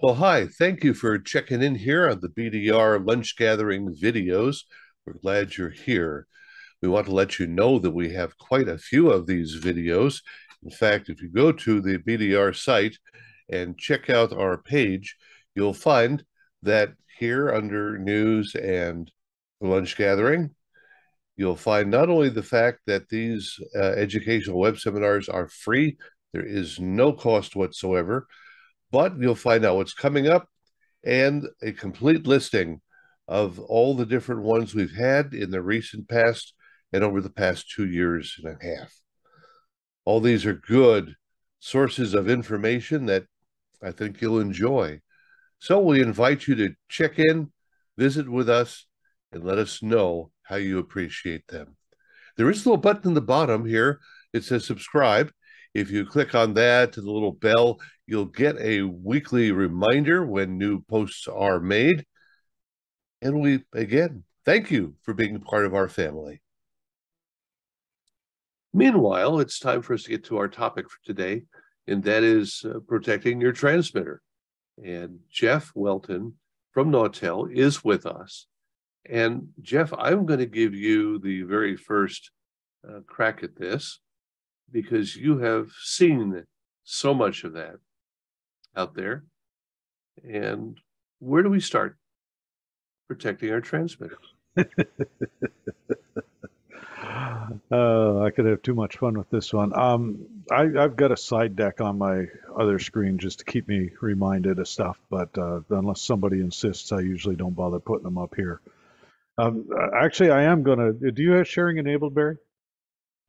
Well, hi. Thank you for checking in here on the BDR lunch gathering videos. We're glad you're here. We want to let you know that we have quite a few of these videos. In fact, if you go to the BDR site and check out our page, you'll find that here under news and lunch gathering, you'll find not only the fact that these uh, educational web seminars are free, there is no cost whatsoever, but you'll find out what's coming up and a complete listing of all the different ones we've had in the recent past and over the past two years and a half. All these are good sources of information that I think you'll enjoy. So we invite you to check in, visit with us, and let us know how you appreciate them. There is a little button in the bottom here. It says subscribe. If you click on that to the little bell, you'll get a weekly reminder when new posts are made. And we, again, thank you for being part of our family. Meanwhile, it's time for us to get to our topic for today, and that is uh, protecting your transmitter. And Jeff Welton from Nautel is with us. And Jeff, I'm going to give you the very first uh, crack at this because you have seen so much of that out there. And where do we start protecting our transmitters? uh, I could have too much fun with this one. Um, I, have got a side deck on my other screen just to keep me reminded of stuff, but uh, unless somebody insists, I usually don't bother putting them up here. Um, actually, I am going to. Do you have sharing enabled, Barry?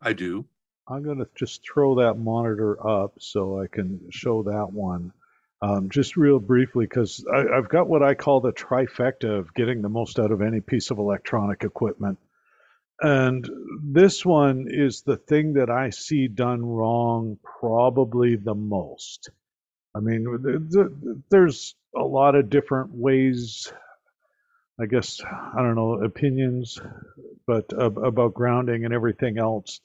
I do. I'm going to just throw that monitor up so I can show that one. Um, just real briefly, because I've got what I call the trifecta of getting the most out of any piece of electronic equipment. And this one is the thing that I see done wrong probably the most. I mean, there's a lot of different ways, I guess, I don't know, opinions, but about grounding and everything else.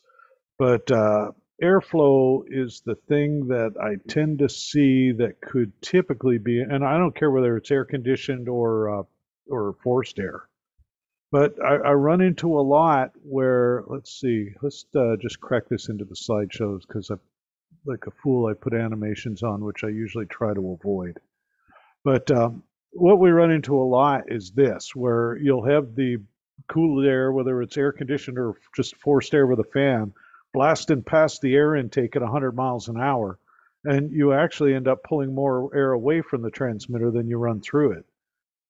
But uh, airflow is the thing that I tend to see that could typically be, and I don't care whether it's air conditioned or uh, or forced air, but I, I, run into a lot where let's see, let's uh, just crack this into the slideshows because I, like a fool, I put animations on which I usually try to avoid. But um, what we run into a lot is this, where you'll have the cool air, whether it's air conditioned or just forced air with a fan blasting past the air intake at 100 miles an hour, and you actually end up pulling more air away from the transmitter than you run through it.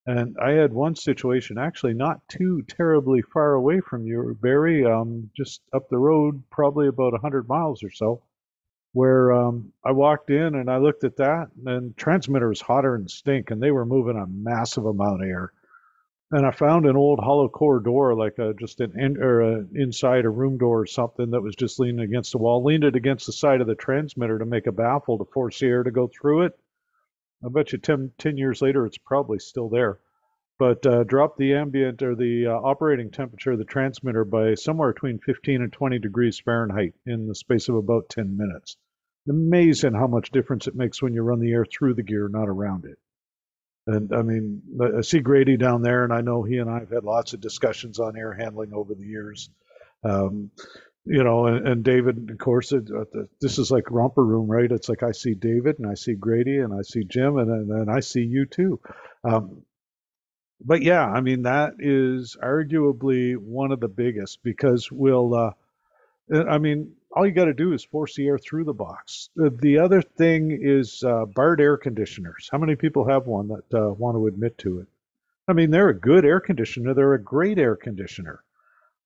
And I had one situation, actually not too terribly far away from you, Barry, um, just up the road, probably about 100 miles or so, where um, I walked in and I looked at that, and transmitter was hotter than stink, and they were moving a massive amount of air and I found an old hollow core door, like a, just an in, or a, inside a room door or something that was just leaning against the wall. Leaned it against the side of the transmitter to make a baffle to force the air to go through it. I bet you 10, 10 years later, it's probably still there. But uh, dropped the ambient or the uh, operating temperature of the transmitter by somewhere between 15 and 20 degrees Fahrenheit in the space of about 10 minutes. Amazing how much difference it makes when you run the air through the gear, not around it. And I mean, I see Grady down there, and I know he and I have had lots of discussions on air handling over the years. Um, you know, and, and, David, of course, it, uh, this is like romper room, right? It's like I see David, and I see Grady, and I see Jim, and then I see you too. Um, but yeah, I mean, that is arguably one of the biggest because we'll, uh, I mean, all you got to do is force the air through the box. The other thing is uh, Bard air conditioners. How many people have one that uh, want to admit to it? I mean, they're a good air conditioner. They're a great air conditioner,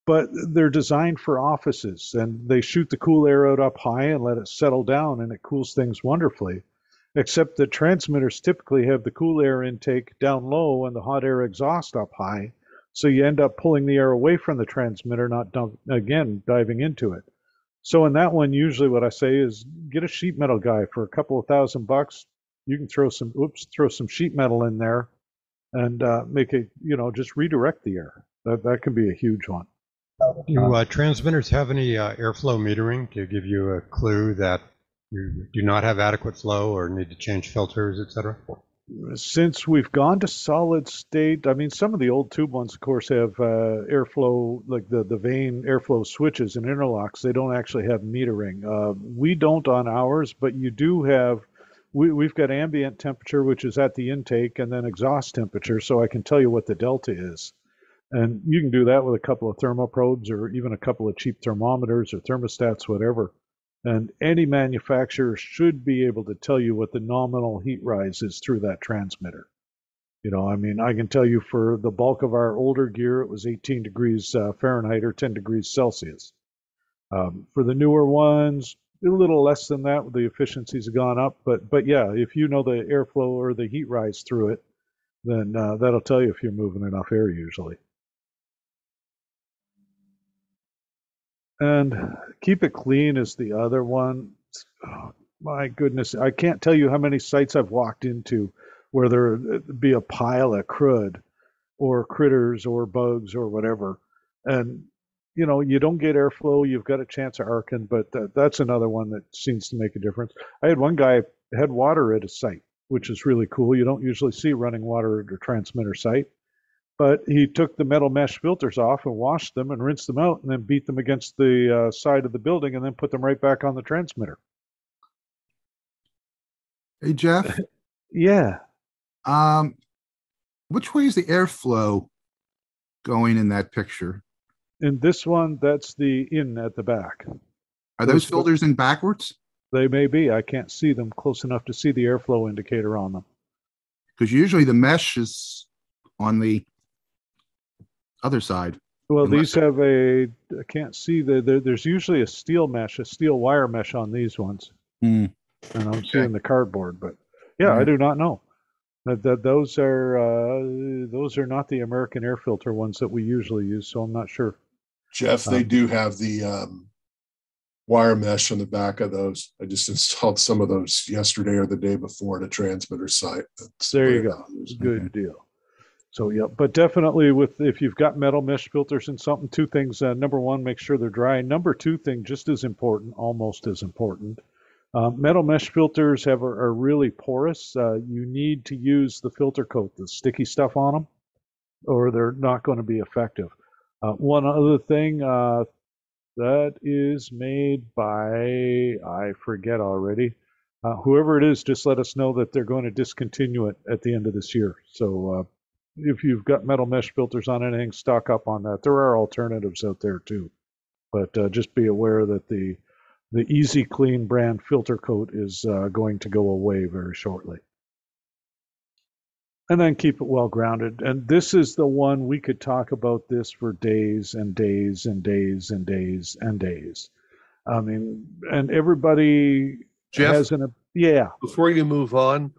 but they're designed for offices and they shoot the cool air out up high and let it settle down and it cools things wonderfully. Except that transmitters typically have the cool air intake down low and the hot air exhaust up high. So you end up pulling the air away from the transmitter, not dump, again diving into it. So in that one, usually what I say is get a sheet metal guy for a couple of thousand bucks. You can throw some, oops, throw some sheet metal in there, and uh, make it, you know, just redirect the air. That that can be a huge one. Do uh, transmitters have any uh, airflow metering to give you a clue that you do not have adequate flow or need to change filters, etc.? Since we've gone to solid state, I mean, some of the old tube ones, of course, have uh, airflow, like the, the vane airflow switches and interlocks. They don't actually have metering. Uh, we don't on ours, but you do have, we, we've got ambient temperature, which is at the intake, and then exhaust temperature, so I can tell you what the delta is. And you can do that with a couple of thermoprobes or even a couple of cheap thermometers or thermostats, whatever. And any manufacturer should be able to tell you what the nominal heat rise is through that transmitter. You know, I mean, I can tell you for the bulk of our older gear, it was 18 degrees uh, Fahrenheit or 10 degrees Celsius. Um, for the newer ones, a little less than that. The efficiencies have gone up, but but yeah, if you know the airflow or the heat rise through it, then uh, that'll tell you if you're moving enough air usually. And keep it clean is the other one. Oh, my goodness, I can't tell you how many sites I've walked into where there uh, be a pile of crud or critters or bugs or whatever. And you know, you don't get airflow, you've got a chance of arcing, but that, that's another one that seems to make a difference. I had one guy had water at a site, which is really cool. You don't usually see running water at a transmitter site. But he took the metal mesh filters off and washed them and rinsed them out and then beat them against the uh, side of the building and then put them right back on the transmitter. Hey, Jeff. yeah. Um, which way is the airflow going in that picture? In this one, that's the in at the back. Are those, those filters in backwards? They may be. I can't see them close enough to see the airflow indicator on them. Because usually the mesh is on the other side. Well, these have a. I can't see the. There, there's usually a steel mesh, a steel wire mesh on these ones, mm. and I'm okay. seeing the cardboard. But yeah, mm. I do not know. That, that those are uh, those are not the American air filter ones that we usually use, so I'm not sure. Jeff, they um, do have the um, wire mesh on the back of those. I just installed some of those yesterday or the day before at a transmitter site. That's there you go. Good okay. deal. So yeah, but definitely with if you've got metal mesh filters and something, two things. Uh, number one, make sure they're dry. Number two thing, just as important, almost as important. Uh, metal mesh filters have are, are really porous. Uh, you need to use the filter coat, the sticky stuff on them, or they're not going to be effective. Uh, one other thing uh, that is made by I forget already. Uh, whoever it is, just let us know that they're going to discontinue it at the end of this year. So if you've got metal mesh filters on anything, stock up on that. There are alternatives out there too, but uh, just be aware that the the Easy Clean brand filter coat is uh, going to go away very shortly. And then keep it well grounded. And this is the one we could talk about this for days and days and days and days and days. I mean, and everybody Jeff, has an yeah. Before you move on,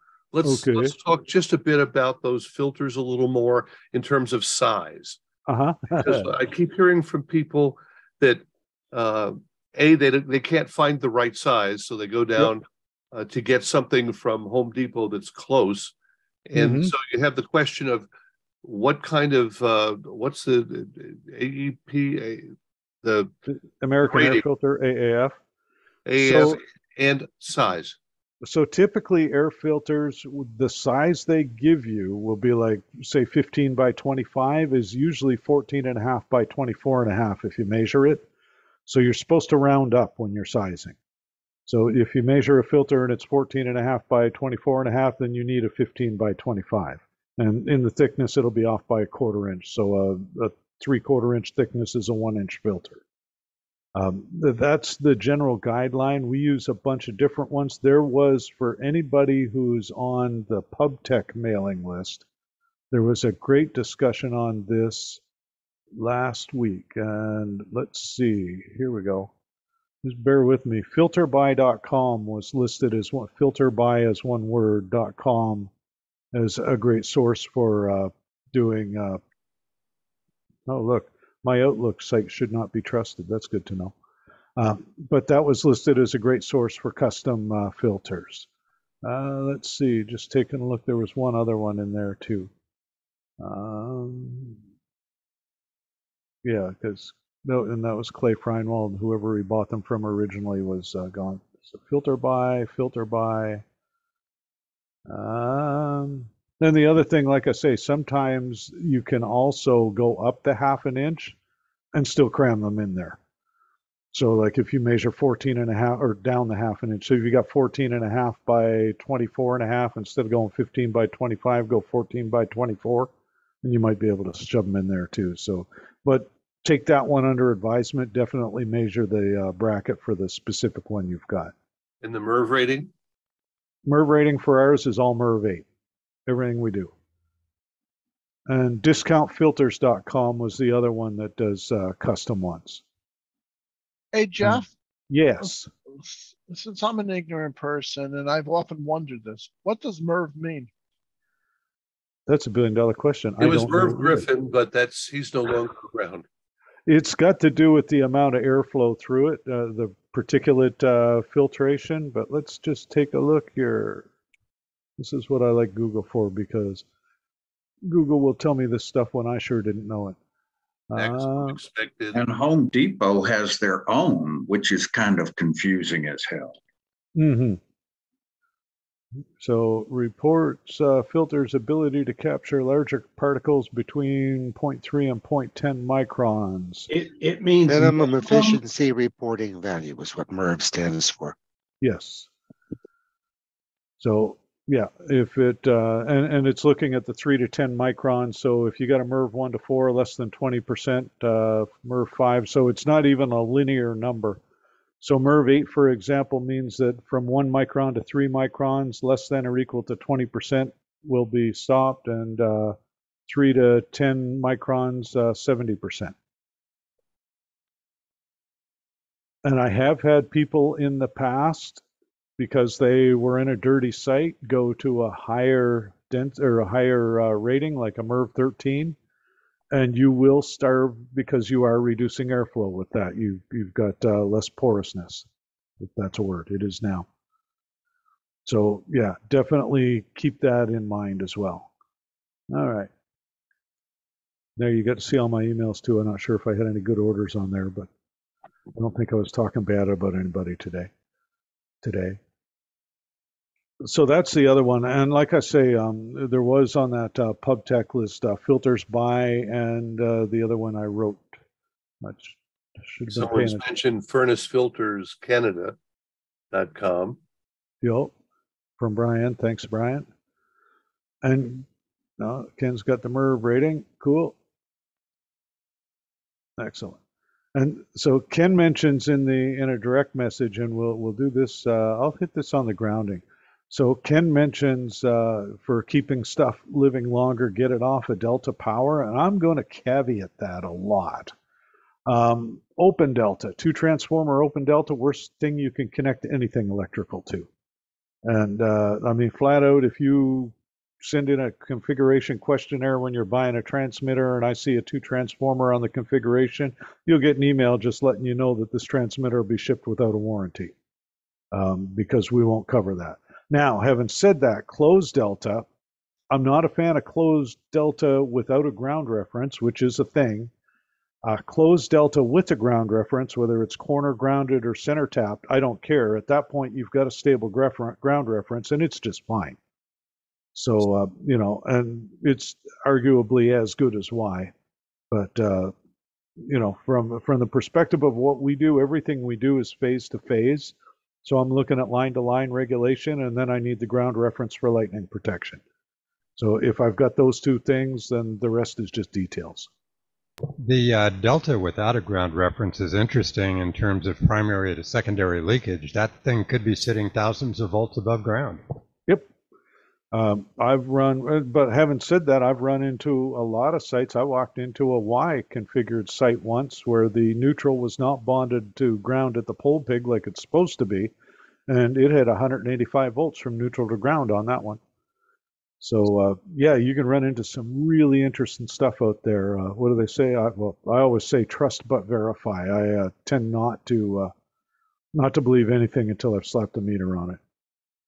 Let's okay. let's talk just a bit about those filters a little more in terms of size. Uh-huh. because I keep hearing from people that uh, a they they can't find the right size, so they go down yep. uh, to get something from Home Depot that's close, and mm-hmm. so you have the question of what kind of uh, what's the AEP the American rating, Air Filter AAF AAF so, and size. So typically air filters, the size they give you will be like, say 15 by 25 is usually 14 and a half by 24 and a half if you measure it. So you're supposed to round up when you're sizing. So if you measure a filter and it's 14 and a half by 24 and a half, then you need a 15 by 25. And in the thickness, it'll be off by a quarter inch. So a, a three quarter inch thickness is a one inch filter. Um, that's the general guideline. We use a bunch of different ones. There was, for anybody who's on the PubTech mailing list, there was a great discussion on this last week. And let's see, here we go. Just bear with me. Filterbuy.com was listed as one, filterbuy as one word.com as a great source for uh, doing. Uh, oh, look, my Outlook site should not be trusted. That's good to know. Uh, but that was listed as a great source for custom uh, filters. Uh, let's see, just taking a look, there was one other one in there too. Um, yeah, because no, and that was Clay Freinwald. Whoever we bought them from originally was uh, gone. So filter by, filter by. Um, Then the other thing, like I say, sometimes you can also go up the half an inch and still cram them in there. So like if you measure 14 and a half or down the half an inch, so if you got 14 and a half by 24 and a half, instead of going 15 by 25, go 14 by 24, and you might be able to shove them in there too. So, but take that one under advisement. Definitely measure the uh, bracket for the specific one you've got. And the MERV rating? MERV rating for ours is all MERV 8, everything we do. And discountfilters.com was the other one that does uh, custom ones. Hey, Jeff, Yes. since I'm an ignorant person and I've often wondered this, what does MERV mean? That's a billion dollar question. It I was don't know Merv either. Griffin, but that's, he's no longer around. It's got to do with the amount of airflow through it, uh, the particulate uh, filtration. But let's just take a look here. This is what I like Google for because Google will tell me this stuff when I sure didn't know it. Next, Uh, expected. And Home Depot has their own, which is kind of confusing as hell. hmm So reports uh, filters ability to capture larger particles between 0.3 and 0.10 microns. It, it means. Minimum minimum- efficiency reporting value is what MERV stands for. Yes. So yeah, if it uh, and and it's looking at the three to ten microns. So if you got a MERV one to four, less than twenty percent, uh, MERV five. So it's not even a linear number. So MERV eight, for example, means that from one micron to three microns, less than or equal to twenty percent will be stopped, and uh, three to ten microns, uh, seventy percent. And I have had people in the past because they were in a dirty site go to a higher dent or a higher uh, rating like a MERV 13 and you will starve because you are reducing airflow with that. You you've got uh, less porousness if that's a word it is now. So yeah definitely keep that in mind as well. All right. There you got to see all my emails too. I'm not sure if i had any good orders on there but i don't think i was talking bad about anybody today today so that's the other one. And like I say, um, there was on that uh, pub tech list uh, filters by, and uh, the other one I wrote. I should have been paying Someone's mentioned Furnace Filters Canada.com. Yep, from Brian. Thanks, Brian. And uh, Ken's got the MERV rating. Cool. Excellent. And so Ken mentions in the in a direct message, and we'll we'll do this. Uh, I'll hit this on the grounding. So Ken mentions uh, for keeping stuff living longer, get it off of Delta Power, and I'm going to caveat that a lot. Um, open Delta, two transformer Open Delta, worst thing you can connect anything electrical to. And uh, I mean, flat out, if you send in a configuration questionnaire when you're buying a transmitter and I see a two transformer on the configuration, you'll get an email just letting you know that this transmitter will be shipped without a warranty um, because we won't cover that. Now, having said that, closed delta, I'm not a fan of closed delta without a ground reference, which is a thing. Uh, closed delta with a ground reference, whether it's corner grounded or center tapped, I don't care. At that point, you've got a stable ground reference, and it's just fine. So, uh, you know, and it's arguably as good as Y. But, uh, you know, from from the perspective of what we do, everything we do is phase to phase. So I'm looking at line to line regulation, and then I need the ground reference for lightning protection. So if I've got those two things, then the rest is just details. The uh, delta without a ground reference is interesting in terms of primary to secondary leakage. That thing could be sitting thousands of volts above ground. Um, I've run, uh, but having said that, I've run into a lot of sites. I walked into a Y configured site once where the neutral was not bonded to ground at the pole pig like it's supposed to be, and it had 185 volts from neutral to ground on that one. So uh, yeah, you can run into some really interesting stuff out there. Uh, what do they say? I, well, I always say trust but verify. I uh, tend not to uh, not to believe anything until I've slapped a meter on it.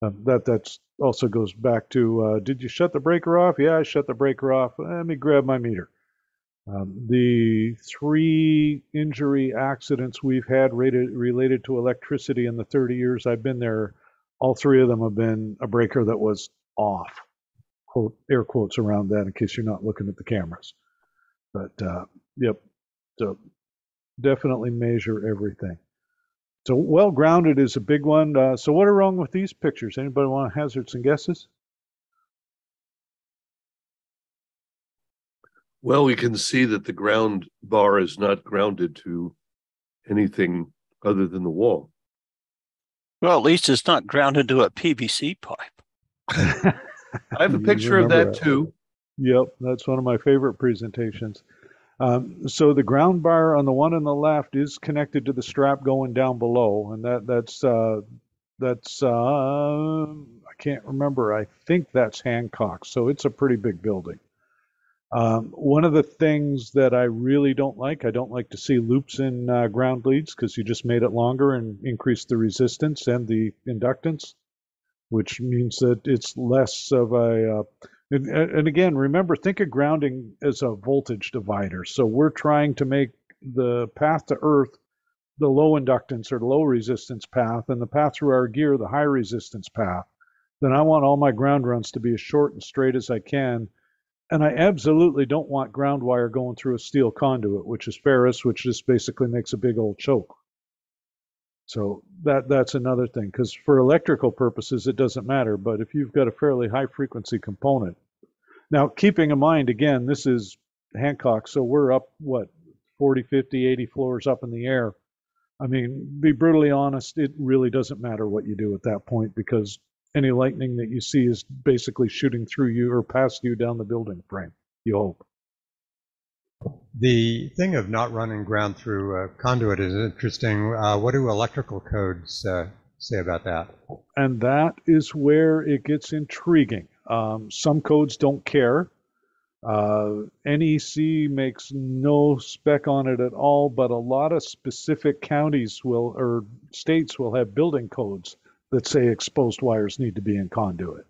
Uh, that that's also goes back to uh, did you shut the breaker off? Yeah, I shut the breaker off. Let me grab my meter. Um, the three injury accidents we've had rated, related to electricity in the 30 years I've been there, all three of them have been a breaker that was off. quote air quotes around that in case you're not looking at the cameras. But uh, yep, so definitely measure everything. So well grounded is a big one. Uh, so what are wrong with these pictures? Anybody want to hazard some guesses? Well, we can see that the ground bar is not grounded to anything other than the wall. Well, at least it's not grounded to a PVC pipe. I have a picture of remember that too. Yep, that's one of my favorite presentations. Um, so the ground bar on the one on the left is connected to the strap going down below, and that that's uh, that's uh, I can't remember. I think that's Hancock. So it's a pretty big building. Um, one of the things that I really don't like, I don't like to see loops in uh, ground leads because you just made it longer and increased the resistance and the inductance, which means that it's less of a uh, and, and again, remember, think of grounding as a voltage divider. So we're trying to make the path to Earth the low inductance or low resistance path, and the path through our gear the high resistance path. Then I want all my ground runs to be as short and straight as I can. And I absolutely don't want ground wire going through a steel conduit, which is ferrous, which just basically makes a big old choke. So that that's another thing because for electrical purposes it doesn't matter, but if you've got a fairly high frequency component. Now, keeping in mind again, this is Hancock, so we're up what 40, 50, 80 floors up in the air. I mean, be brutally honest, it really doesn't matter what you do at that point because any lightning that you see is basically shooting through you or past you down the building frame. You hope. The thing of not running ground through a conduit is interesting. Uh, what do electrical codes uh, say about that? And that is where it gets intriguing. Um, some codes don't care. Uh, NEC makes no spec on it at all, but a lot of specific counties will or states will have building codes that say exposed wires need to be in conduit.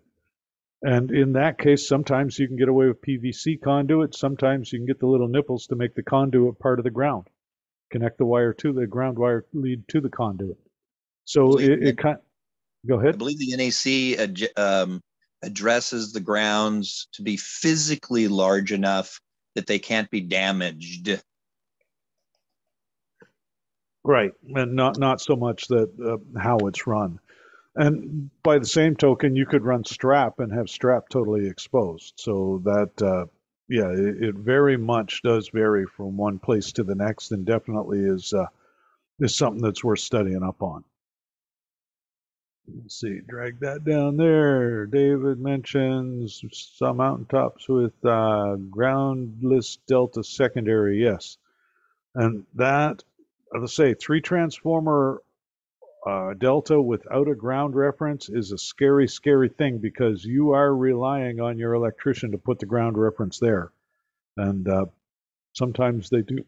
And in that case, sometimes you can get away with PVC conduit. Sometimes you can get the little nipples to make the conduit part of the ground, connect the wire to the ground wire lead to the conduit. So it, it- it kind. Go ahead. I believe the NAC ad- um, addresses the grounds to be physically large enough that they can't be damaged. Right, and not not so much that uh, how it's run. And by the same token, you could run strap and have strap totally exposed. So that, uh, yeah, it, it very much does vary from one place to the next, and definitely is uh, is something that's worth studying up on. Let's see, drag that down there. David mentions some mountaintops with uh, groundless delta secondary. Yes, and that, let's say, three transformer uh, delta without a ground reference is a scary, scary thing because you are relying on your electrician to put the ground reference there, and uh, sometimes they do,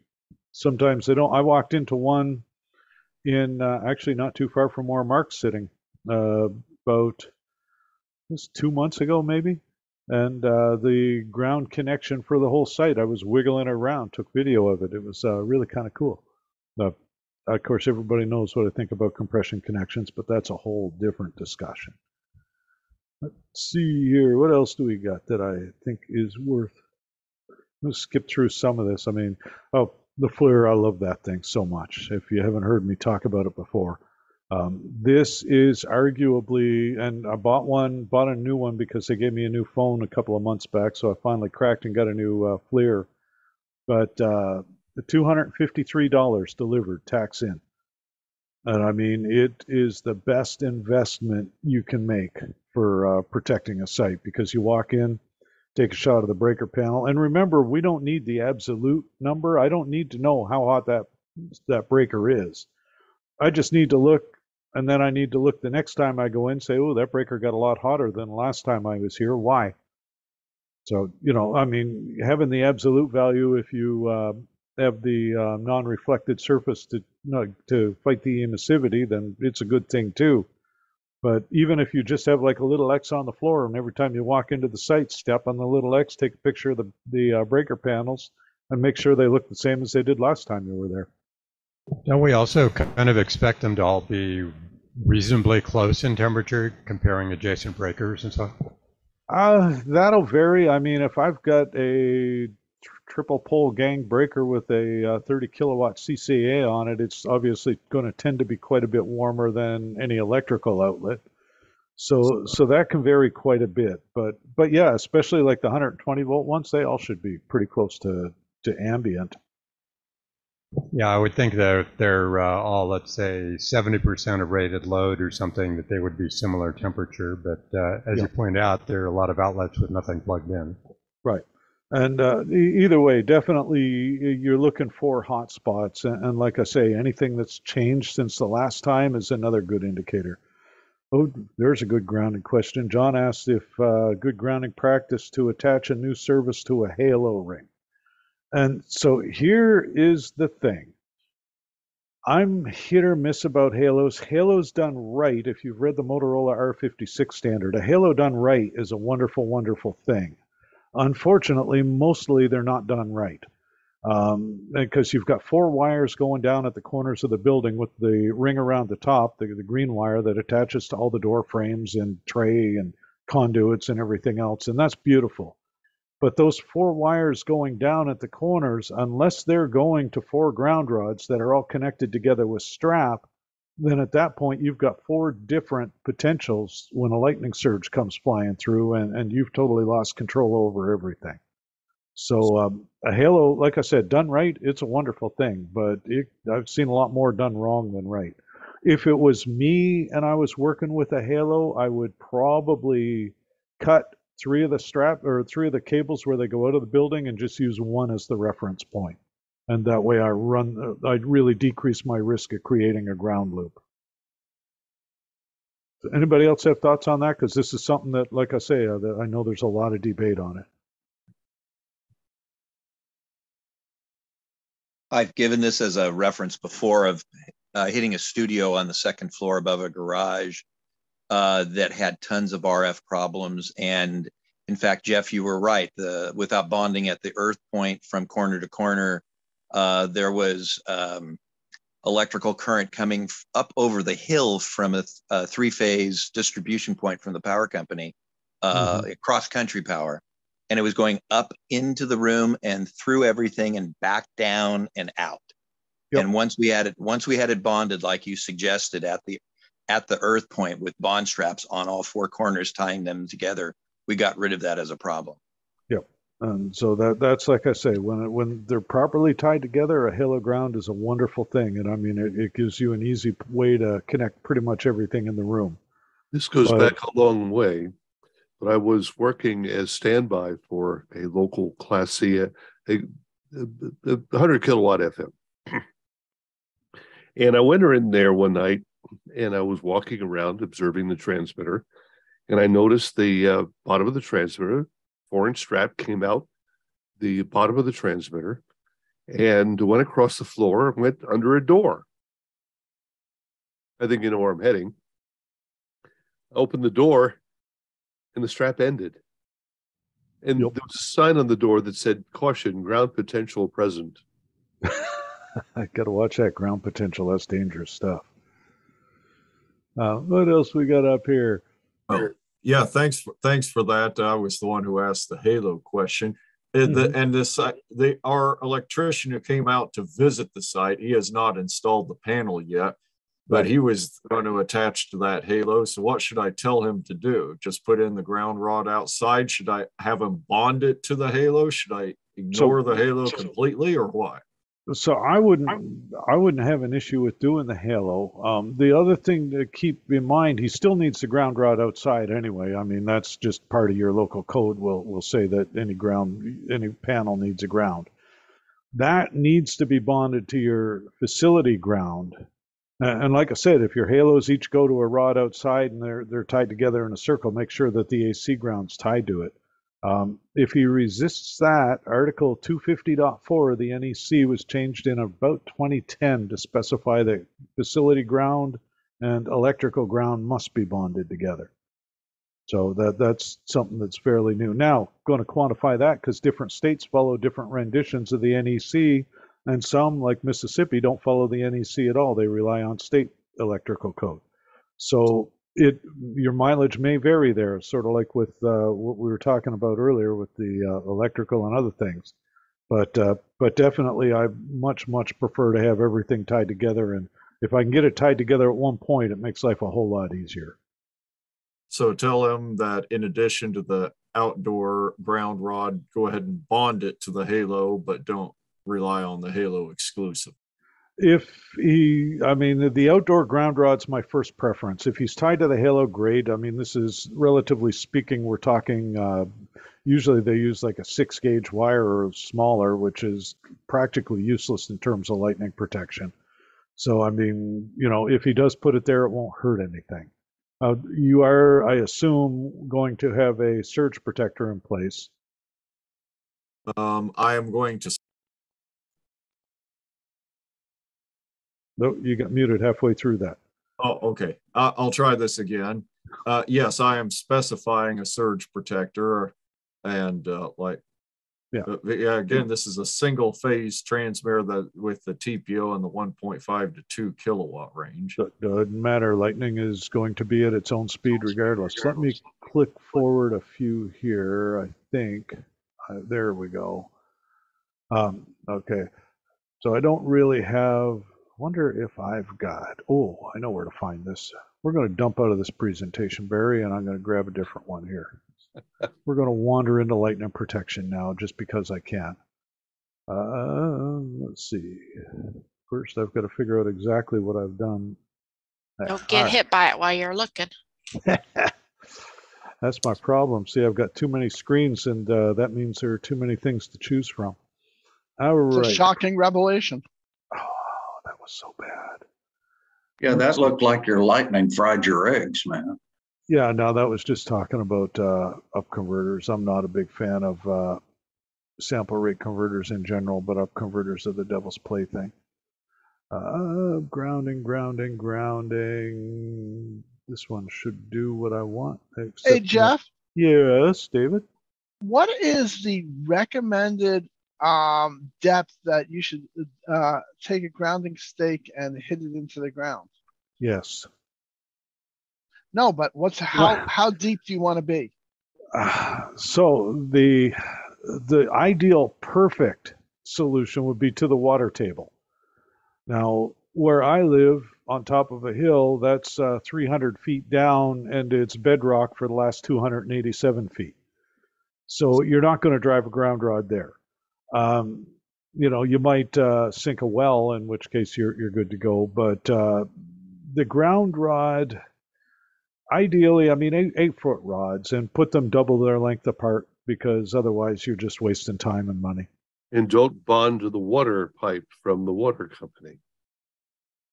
sometimes they don't. I walked into one in uh, actually not too far from where Mark's sitting uh, about this two months ago maybe. And uh, the ground connection for the whole site i was wiggling around took video of it. It was uh, really kind of cool of course everybody knows what i think about compression connections but that's a whole different discussion let's see here what else do we got that i think is worth let's skip through some of this i mean oh the FLIR, i love that thing so much if you haven't heard me talk about it before um, this is arguably, and I bought one, bought a new one because they gave me a new phone a couple of months back. So I finally cracked and got a new uh, FLIR. But uh, the $253 delivered, tax in. And I mean, it is the best investment you can make for uh, protecting a site because you walk in, take a shot of the breaker panel. And remember, we don't need the absolute number. I don't need to know how hot that, that breaker is. I just need to look, and then I need to look the next time I go in, say, oh, that breaker got a lot hotter than last time I was here. Why? So, you know, I mean, having the absolute value, if you uh, have the uh, non-reflected surface to to fight the emissivity, then it's a good thing too. But even if you just have like a little X on the floor, and every time you walk into the site, step on the little X, take a picture of the the uh, breaker panels, and make sure they look the same as they did last time you were there. Don't we also kind of expect them to all be reasonably close in temperature, comparing adjacent breakers and so on? Uh, that'll vary. I mean, if I've got a triple pole gang breaker with a uh, 30 kilowatt CCA on it, it's obviously going to tend to be quite a bit warmer than any electrical outlet. So, so that can vary quite a bit. But, but yeah, especially like the 120 volt ones, they all should be pretty close to to ambient. Yeah, I would think that if they're uh, all, let's say, 70% of rated load or something, that they would be similar temperature. But uh, as Yeah. you point out, there are a lot of outlets with nothing plugged in. Right. And uh, either way, definitely you're looking for hot spots. And, and like I say, anything that's changed since the last time is another good indicator. Oh, there's a good grounding question. John asked if uh, good grounding practice to attach a new service to a halo ring. And so here is the thing. I'm hit or miss about halos. Halos done right, if you've read the Motorola R56 standard, a halo done right is a wonderful, wonderful thing. Unfortunately, mostly they're not done right. Um, because you've got four wires going down at the corners of the building with the ring around the top, the, the green wire that attaches to all the door frames and tray and conduits and everything else. And that's beautiful. But those four wires going down at the corners, unless they're going to four ground rods that are all connected together with strap, then at that point you've got four different potentials when a lightning surge comes flying through and, and you've totally lost control over everything. So um, a halo, like I said, done right, it's a wonderful thing, but it, I've seen a lot more done wrong than right. If it was me and I was working with a halo, I would probably cut three of the strap or three of the cables where they go out of the building and just use one as the reference point. And that way I run, uh, I'd really decrease my risk of creating a ground loop. Anybody else have thoughts on that? Because this is something that, like I say, uh, that I know there's a lot of debate on it. I've given this as a reference before of uh, hitting a studio on the second floor above a garage uh, that had tons of RF problems. And in fact, Jeff, you were right. The without bonding at the earth point from corner to corner, uh, there was um, electrical current coming f- up over the hill from a, a three-phase distribution point from the power company, uh, cross country power, and it was going up into the room and through everything and back down and out. Yep. And once we had it, once we had it bonded, like you suggested, at the at the earth point with bond straps on all four corners, tying them together, we got rid of that as a problem. And so that that's like I say, when it, when they're properly tied together, a halo ground is a wonderful thing, and I mean it, it gives you an easy way to connect pretty much everything in the room. This goes But- back a long way, but I was working as standby for a local Class C, a, a, a 100 kilowatt FM. And I went in there one night and I was walking around observing the transmitter. And I noticed the uh, bottom of the transmitter, four inch strap came out the bottom of the transmitter and went across the floor and went under a door. I think you know where I'm heading I opened the door and the strap ended. And Yep. there was a sign on the door that said, caution, ground potential present. I got to watch that ground potential. That's dangerous stuff. Uh, what else we got up here? Oh, yeah, thanks, for thanks for that. I was the one who asked the Halo question. And the, and this, uh, they, our electrician who came out to visit the site, he has not installed the panel yet, but he was going to attach to that Halo. So what should I tell him to do? Just put in the ground rod outside? Should I have him bond it to the Halo? Should I ignore the Halo completely or what? So I wouldn't I wouldn't have an issue with doing the halo. Um, the other thing to keep in mind, he still needs the ground rod outside anyway. I mean, that's just part of your local code. Will will say that any ground any panel needs a ground. That needs to be bonded to your facility ground. And like I said, if your halos each go to a rod outside and they're they're tied together in a circle, make sure that the AC ground's tied to it. Um, if he resists that, Article 250.4 of the NEC was changed in about 2010 to specify that facility ground and electrical ground must be bonded together. So that that's something that's fairly new. Now, going to quantify that because different states follow different renditions of the NEC, and some, like Mississippi, don't follow the NEC at all. They rely on state electrical code. So it your mileage may vary there, sort of like with uh, what we were talking about earlier with the uh, electrical and other things. But uh, but definitely, I much much prefer to have everything tied together, and if I can get it tied together at one point, it makes life a whole lot easier. So tell them that in addition to the outdoor ground rod, go ahead and bond it to the halo, but don't rely on the halo exclusive. If he, I mean, the outdoor ground rod's my first preference. If he's tied to the halo, great. I mean, this is relatively speaking, we're talking. Uh, usually they use like a six gauge wire or smaller, which is practically useless in terms of lightning protection. So, I mean, you know, if he does put it there, it won't hurt anything. Uh, you are, I assume, going to have a surge protector in place. Um, I am going to No, you got muted halfway through that. Oh, okay. Uh, I'll try this again. Uh, yes, I am specifying a surge protector and uh, like, yeah, uh, yeah. Again, this is a single phase transmitter that with the TPO in the 1.5 to 2 kilowatt range. So doesn't matter. Lightning is going to be at its own speed regardless. Let me click forward a few here. I think uh, there we go. Um, okay, so I don't really have wonder if I've got, oh, I know where to find this. We're going to dump out of this presentation, Barry, and I'm going to grab a different one here. We're going to wander into lightning protection now just because I can. Uh, let's see. First, I've got to figure out exactly what I've done. Don't get hit by it while you're looking. That's my problem. See, I've got too many screens, and uh, that means there are too many things to choose from. All It's right. a shocking revelation. Was so bad. Yeah, that looked like your lightning fried your eggs, man. Yeah, no, that was just talking about uh, up converters. I'm not a big fan of uh, sample rate converters in general, but up converters are the devil's plaything. Uh, grounding, grounding, grounding. This one should do what I want. Hey, except- Jeff, Yes, David. what is the recommended um, depth that you should uh, take a grounding stake and hit it into the ground? Yes. No, but what's how how deep do you want to be? So the the ideal perfect solution would be to the water table. Now, where I live on top of a hill, that's uh, 300 feet down, and it's bedrock for the last 287 feet. So you're not going to drive a ground rod there. Um, you know, you might uh, sink a well, in which case you're you're good to go. But uh, the ground rod, ideally, I mean, eight, eight foot rods, and put them double their length apart because otherwise you're just wasting time and money. And don't bond to the water pipe from the water company.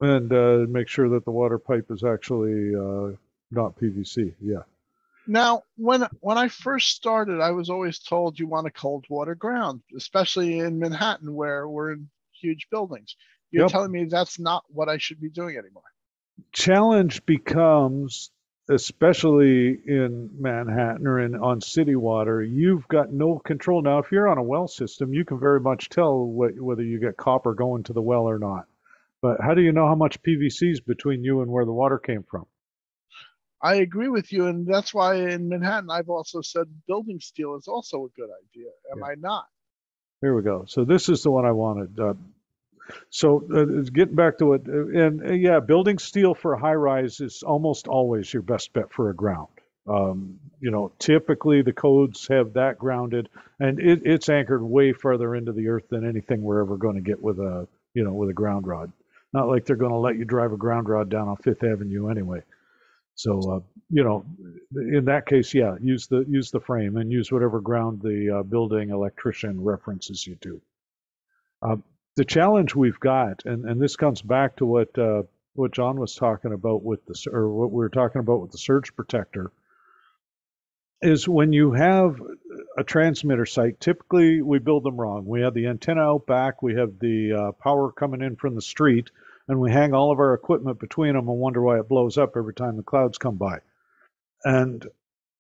And uh, make sure that the water pipe is actually uh, not PVC. Yeah. Now, when when I first started, I was always told you want a cold water ground, especially in Manhattan where we're in huge buildings. You're Yep. telling me that's not what I should be doing anymore. challenge becomes especially in Manhattan or in on city water, you've got no control. Now, if you're on a well system, you can very much tell what, whether you get copper going to the well or not. But how do you know how much PVC is between you and where the water came from? I agree with you, and that's why in Manhattan I've also said building steel is also a good idea. Am I not? Here we go. So this is the one I wanted. Uh, so uh, getting back to it, uh, and uh, yeah, building steel for a high rise is almost always your best bet for a ground. Um, you know, typically the codes have that grounded, and it, it's anchored way further into the earth than anything we're ever going to get with a you know with a ground rod. Not like they're going to let you drive a ground rod down on Fifth Avenue anyway. So uh, you know, in that case, yeah, use the use the frame and use whatever ground the uh, building electrician references you to. Uh, the challenge we've got, and, and this comes back to what uh, what John was talking about with the or what we were talking about with the surge protector, is when you have a transmitter site. Typically, we build them wrong. We have the antenna out back. We have the uh, power coming in from the street, and we hang all of our equipment between them and wonder why it blows up every time the clouds come by. And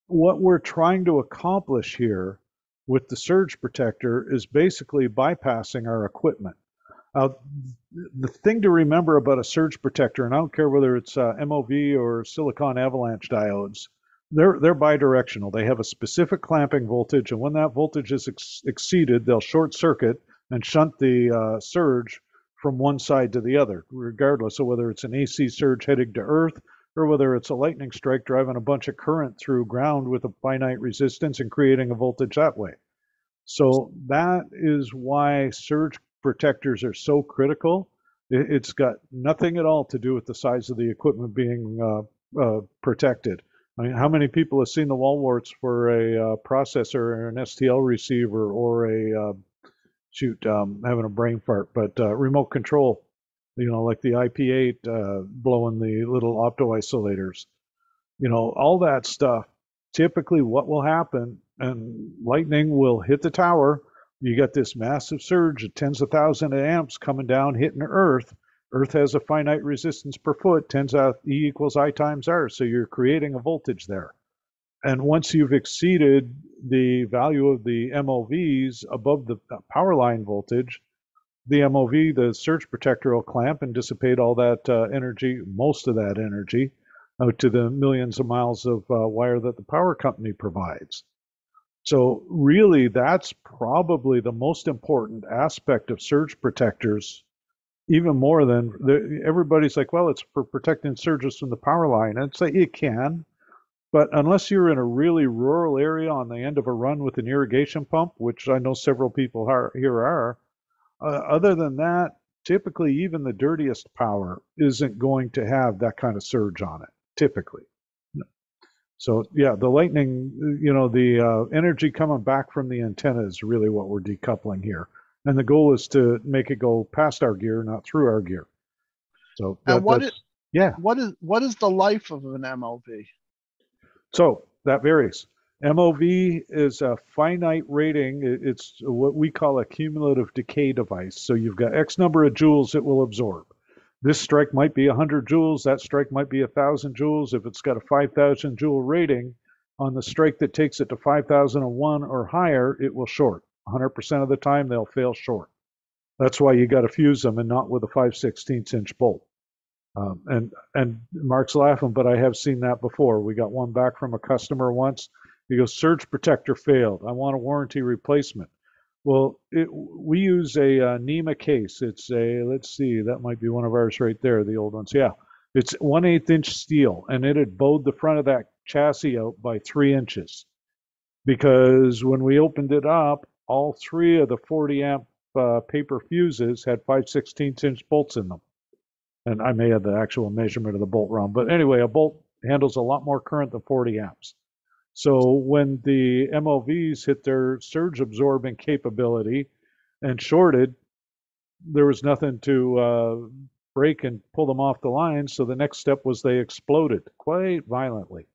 what we're trying to accomplish here with the surge protector is basically bypassing our equipment. Uh, the thing to remember about a surge protector, and I don't care whether it's uh, MOV or silicon avalanche diodes, they're they're bidirectional. They have a specific clamping voltage, and when that voltage is ex exceeded, they'll short circuit and shunt the uh, surge from one side to the other, regardless of whether it's an AC surge heading to Earth or whether it's a lightning strike driving a bunch of current through ground with a finite resistance and creating a voltage that way. So that is why surge protectors are so critical. It's got nothing at all to do with the size of the equipment being uh, uh, protected. I mean, how many people have seen the wall warts for a uh, processor or an STL receiver or a uh, shoot, um, having a brain fart, but uh, remote control, you know, like the IP8 uh, blowing the little opto isolators, you know, all that stuff. Typically, what will happen, and lightning will hit the tower. You get this massive surge of tens of thousands of amps coming down, hitting Earth. Earth has a finite resistance per foot, turns out E equals I times R. So you're creating a voltage there. And once you've exceeded the value of the MOVs above the power line voltage, the MOV, the surge protector will clamp and dissipate all that uh, energy, most of that energy, out to the millions of miles of uh, wire that the power company provides. So really, that's probably the most important aspect of surge protectors, even more than everybody's like, well, it's for protecting surges from the power line. And say like, it can, but unless you're in a really rural area on the end of a run with an irrigation pump, which I know several people are, here are, uh, other than that, typically even the dirtiest power isn't going to have that kind of surge on it, typically. So yeah, the lightning, you know, the uh, energy coming back from the antenna is really what we're decoupling here. And the goal is to make it go past our gear, not through our gear. So that, and what is, yeah. What is what is the life of an MOV? So that varies. MOV is a finite rating. It's what we call a cumulative decay device. So you've got X number of joules it will absorb. This strike might be 100 joules. That strike might be 1,000 joules. If it's got a 5,000 joule rating, on the strike that takes it to 5,001 or higher, it will short. 100% of the time, they'll fail short. That's why you got to fuse them and not with a 5 16 inch bolt. Um, and and Mark's laughing, but I have seen that before. We got one back from a customer once. He goes, surge protector failed. I want a warranty replacement. Well, it, we use a uh, NEMA case. It's a let's see, that might be one of ours right there, the old ones. Yeah, it's one eighth inch steel, and it had bowed the front of that chassis out by three inches. Because when we opened it up, all three of the 40 amp uh, paper fuses had 5 16 inch bolts in them and I may have the actual measurement of the bolt wrong, but anyway, a bolt handles a lot more current than 40 amps. So when the MOVs hit their surge absorbing capability and shorted, there was nothing to uh, break and pull them off the line. So the next step was they exploded quite violently.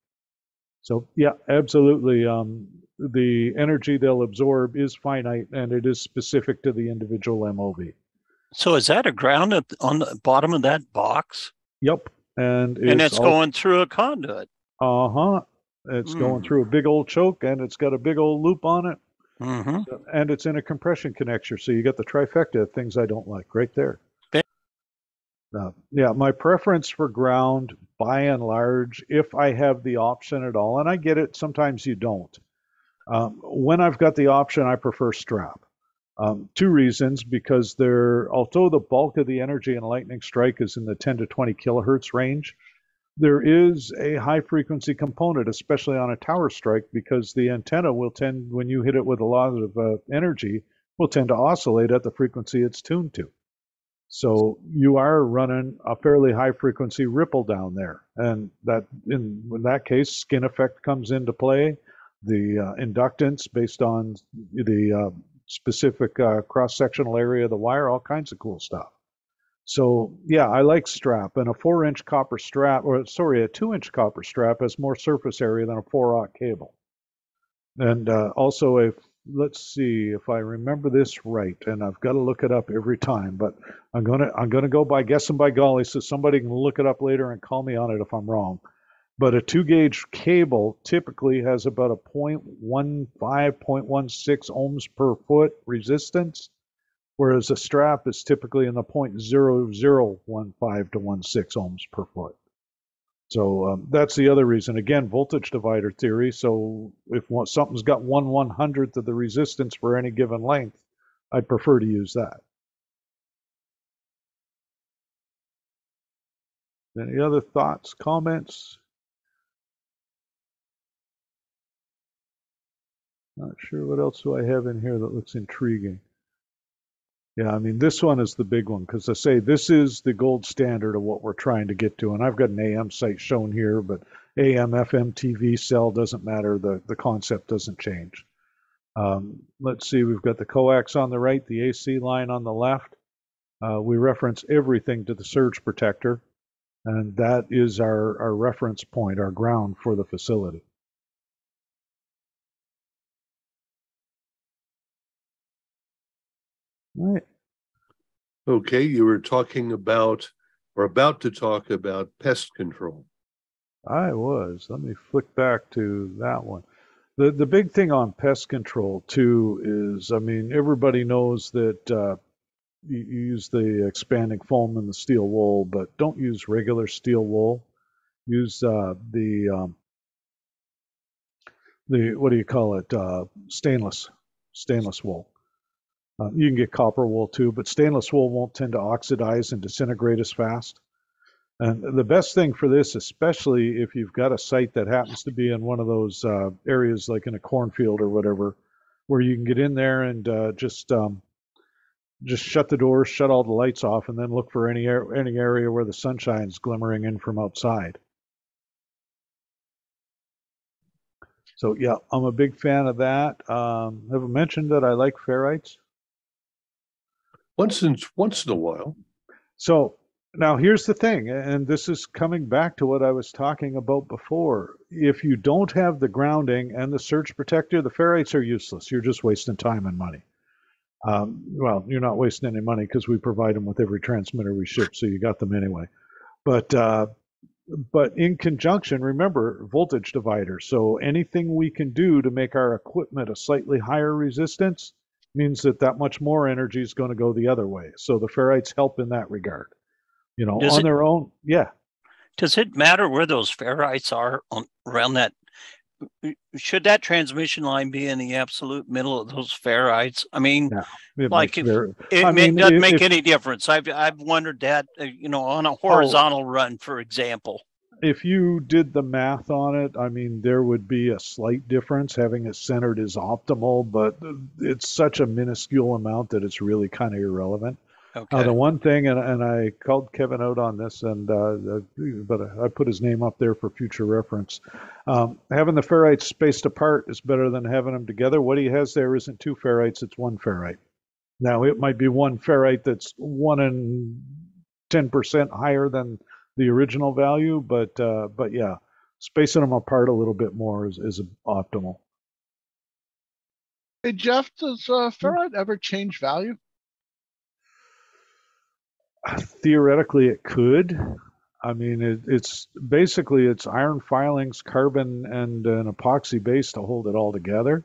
So yeah, absolutely. Um, the energy they'll absorb is finite and it is specific to the individual MOV. So is that a ground at, on the bottom of that box? Yep. And it's, and it's all, going through a conduit. Uh huh. It's mm. going through a big old choke and it's got a big old loop on it. Mm-hmm. And it's in a compression connector. So you got the trifecta of things I don't like right there. Uh, yeah, my preference for ground, by and large, if I have the option at all, and I get it, sometimes you don't. Um, when I've got the option, I prefer strap. Um, two reasons because there, although the bulk of the energy in lightning strike is in the 10 to 20 kilohertz range, there is a high frequency component, especially on a tower strike, because the antenna will tend, when you hit it with a lot of uh, energy, will tend to oscillate at the frequency it's tuned to. So you are running a fairly high frequency ripple down there, and that in, in that case, skin effect comes into play. The uh, inductance based on the uh, specific uh, cross-sectional area of the wire, all kinds of cool stuff. So yeah, I like strap and a four inch copper strap, or sorry, a two inch copper strap has more surface area than a four aught cable. And uh, also a, let's see if I remember this right, and I've got to look it up every time, but I'm gonna I'm gonna go by guessing by golly, so somebody can look it up later and call me on it if I'm wrong. But a two gauge cable typically has about a 0.15, 0.16 ohms per foot resistance. whereas a strap is typically in the 0.0015 to 16 ohms per foot. So um, that's the other reason. Again, voltage divider theory. So if something's got one one hundredth of the resistance for any given length, I'd prefer to use that. Any other thoughts, comments? Not sure what else do I have in here that looks intriguing. Yeah, I mean, this one is the big one because I say this is the gold standard of what we're trying to get to. And I've got an AM site shown here, but AM, FM, TV cell doesn't matter. The, the concept doesn't change. Um, let's see, we've got the coax on the right, the AC line on the left. Uh, we reference everything to the surge protector, and that is our, our reference point, our ground for the facility. Right. Okay, you were talking about or about to talk about pest control. I was. Let me flick back to that one. The the big thing on pest control too is, I mean, everybody knows that uh, you, you use the expanding foam and the steel wool, but don't use regular steel wool. Use uh, the um, the what do you call it? Uh, stainless stainless wool. Uh, you can get copper wool too, but stainless wool won't tend to oxidize and disintegrate as fast. And the best thing for this, especially if you've got a site that happens to be in one of those uh, areas like in a cornfield or whatever, where you can get in there and uh, just um, just shut the doors, shut all the lights off, and then look for any any area where the sunshine's glimmering in from outside. So yeah, I'm a big fan of that. Um, have I mentioned that I like ferrites? Once in once in a while. So now here's the thing, and this is coming back to what I was talking about before. If you don't have the grounding and the surge protector, the ferrites are useless. You're just wasting time and money. Um, well, you're not wasting any money because we provide them with every transmitter we ship, so you got them anyway. But uh, but in conjunction, remember voltage divider. So anything we can do to make our equipment a slightly higher resistance, means that that much more energy is going to go the other way. So the ferrites help in that regard. You know, Does on it, their own, yeah. Does it matter where those ferrites are on, around that? Should that transmission line be in the absolute middle of those ferrites? I mean, like if, very, it, I mean, doesn't if, make if, any difference. I've I've wondered that uh, you know on a oh. horizontal oh, run, for example if you did the math on it, I mean, there would be a slight difference. Having it centered is optimal, but it's such a minuscule amount that it's really kind of irrelevant. Okay. Uh, the one thing, and, and I called Kevin out on this, and uh, but I put his name up there for future reference. Um, having the ferrites spaced apart is better than having them together. What he has there isn't two ferrites; it's one ferrite. Now it might be one ferrite that's one and ten percent higher than the original value, but uh, but yeah, spacing them apart a little bit more is, is optimal. Hey Jeff, does uh, hmm. ferrite ever change value? Theoretically, it could. I mean, it, it's basically it's iron filings, carbon, and an epoxy base to hold it all together.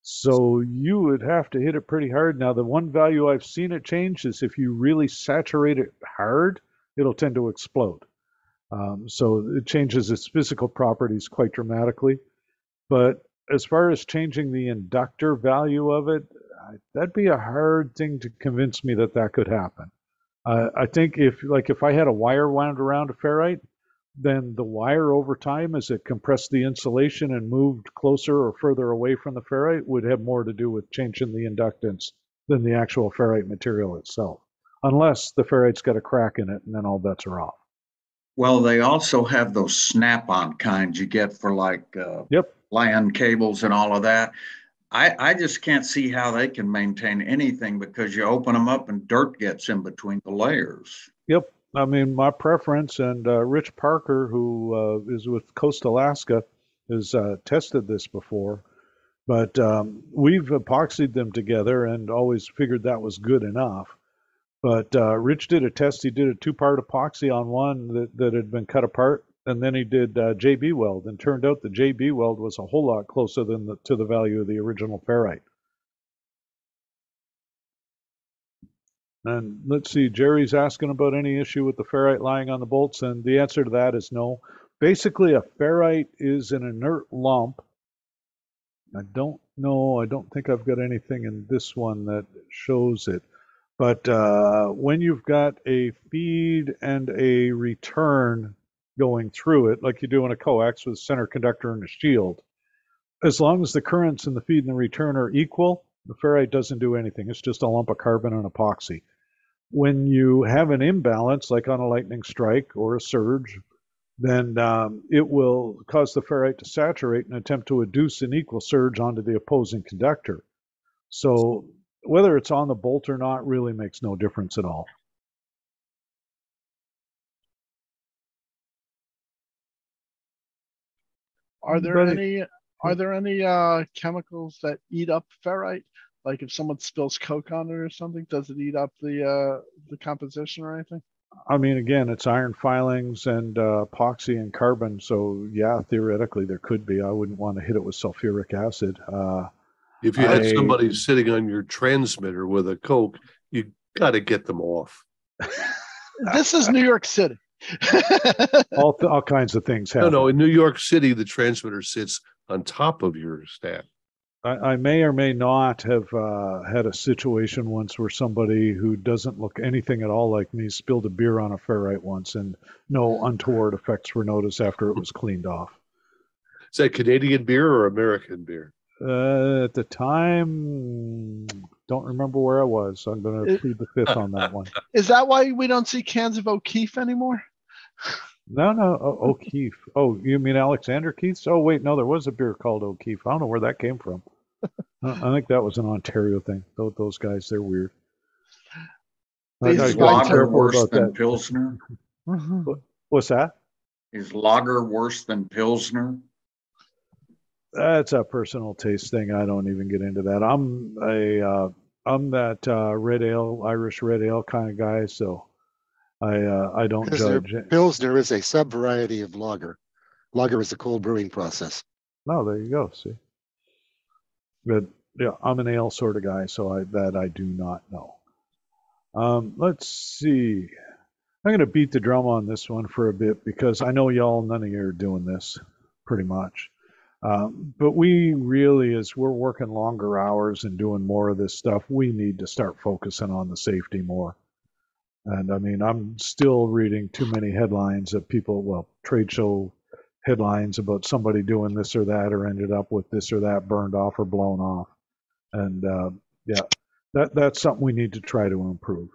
So you would have to hit it pretty hard. Now, the one value I've seen it change is if you really saturate it hard, it'll tend to explode. Um, so it changes its physical properties quite dramatically. But as far as changing the inductor value of it, that'd be a hard thing to convince me that that could happen. Uh, I think if, like, if I had a wire wound around a ferrite, then the wire over time, as it compressed the insulation and moved closer or further away from the ferrite, would have more to do with changing the inductance than the actual ferrite material itself unless the ferrite's got a crack in it, and then all bets are off. Well, they also have those snap-on kinds you get for like uh, yep LAN cables and all of that. I, I just can't see how they can maintain anything because you open them up and dirt gets in between the layers. Yep. I mean, my preference, and uh, Rich Parker, who uh, is with Coast Alaska, has uh, tested this before. But um, we've epoxied them together and always figured that was good enough. But uh, Rich did a test. He did a two-part epoxy on one that, that had been cut apart, and then he did uh, JB weld, and turned out the JB weld was a whole lot closer than the, to the value of the original ferrite. And let's see, Jerry's asking about any issue with the ferrite lying on the bolts, and the answer to that is no. Basically, a ferrite is an inert lump. I don't know, I don't think I've got anything in this one that shows it. But uh, when you've got a feed and a return going through it, like you do in a coax with a center conductor and a shield, as long as the currents in the feed and the return are equal, the ferrite doesn't do anything. It's just a lump of carbon and epoxy. When you have an imbalance, like on a lightning strike or a surge, then um, it will cause the ferrite to saturate and attempt to induce an equal surge onto the opposing conductor. So whether it's on the bolt or not really makes no difference at all. Are there any are there any uh, chemicals that eat up ferrite? Like if someone spills coke on it or something, does it eat up the uh, the composition or anything? I mean, again, it's iron filings and uh, epoxy and carbon. So yeah, theoretically there could be. I wouldn't want to hit it with sulfuric acid. If you had I, somebody sitting on your transmitter with a coke, you got to get them off. this is New York City. all all kinds of things happen. No, no. In New York City, the transmitter sits on top of your staff. I, I may or may not have uh, had a situation once where somebody who doesn't look anything at all like me spilled a beer on a ferrite once, and no untoward effects were noticed after it was cleaned off. Is that Canadian beer or American beer? Uh, at the time, don't remember where I was. So I'm going to plead the fifth on that one. Is that why we don't see cans of O'Keefe anymore? No, no, o- O'Keefe. Oh, you mean Alexander Keith's? Oh, wait, no, there was a beer called O'Keefe. I don't know where that came from. I think that was an Ontario thing. Those, those guys, they're weird. Is lager worse than that. Pilsner? What's that? Is lager worse than Pilsner? That's a personal taste thing. I don't even get into that. I'm a uh, I'm that uh, red ale, Irish red ale kind of guy. So I uh, I don't judge. Pilsner is a sub variety of lager. Lager is a cold brewing process. Oh, there you go. See, but yeah, I'm an ale sort of guy, so I that I do not know. Um, let's see. I'm going to beat the drum on this one for a bit because I know y'all, none of you are doing this, pretty much. Um, but we really, as we're working longer hours and doing more of this stuff, we need to start focusing on the safety more. And I mean, I'm still reading too many headlines of people, well, trade show headlines about somebody doing this or that or ended up with this or that burned off or blown off. And uh, yeah, that that's something we need to try to improve.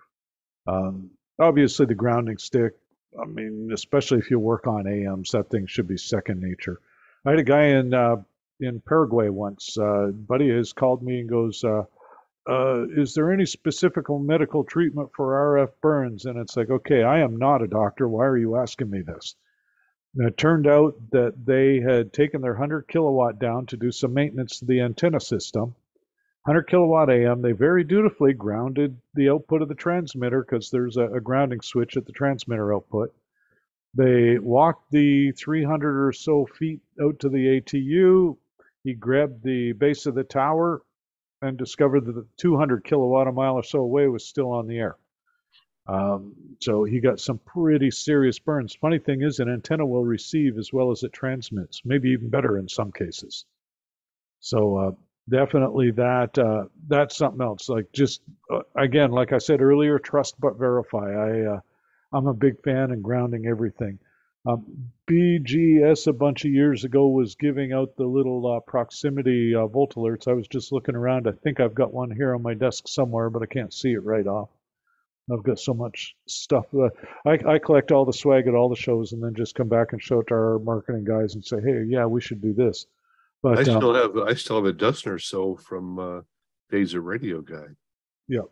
Um, obviously, the grounding stick. I mean, especially if you work on AMs, that thing should be second nature. I had a guy in uh, in Paraguay once. Uh, buddy has called me and goes, uh, uh, is there any specific medical treatment for RF burns? And it's like, okay, I am not a doctor. Why are you asking me this? And it turned out that they had taken their 100 kilowatt down to do some maintenance to the antenna system. 100 kilowatt AM, they very dutifully grounded the output of the transmitter because there's a, a grounding switch at the transmitter output. They walked the 300 or so feet out to the ATU. He grabbed the base of the tower, and discovered that the 200 kilowatt a mile or so away was still on the air. Um, so he got some pretty serious burns. Funny thing is, an antenna will receive as well as it transmits, maybe even better in some cases. So uh, definitely that uh, that's something else. Like just uh, again, like I said earlier, trust but verify. I uh, I'm a big fan and grounding everything. Um, BGS a bunch of years ago was giving out the little uh, proximity uh, volt alerts. I was just looking around. I think I've got one here on my desk somewhere, but I can't see it right off. I've got so much stuff. Uh, I, I collect all the swag at all the shows and then just come back and show it to our marketing guys and say, hey, yeah, we should do this. But I still um, have I still have a dozen or so from uh, Days of Radio Guy. Yeah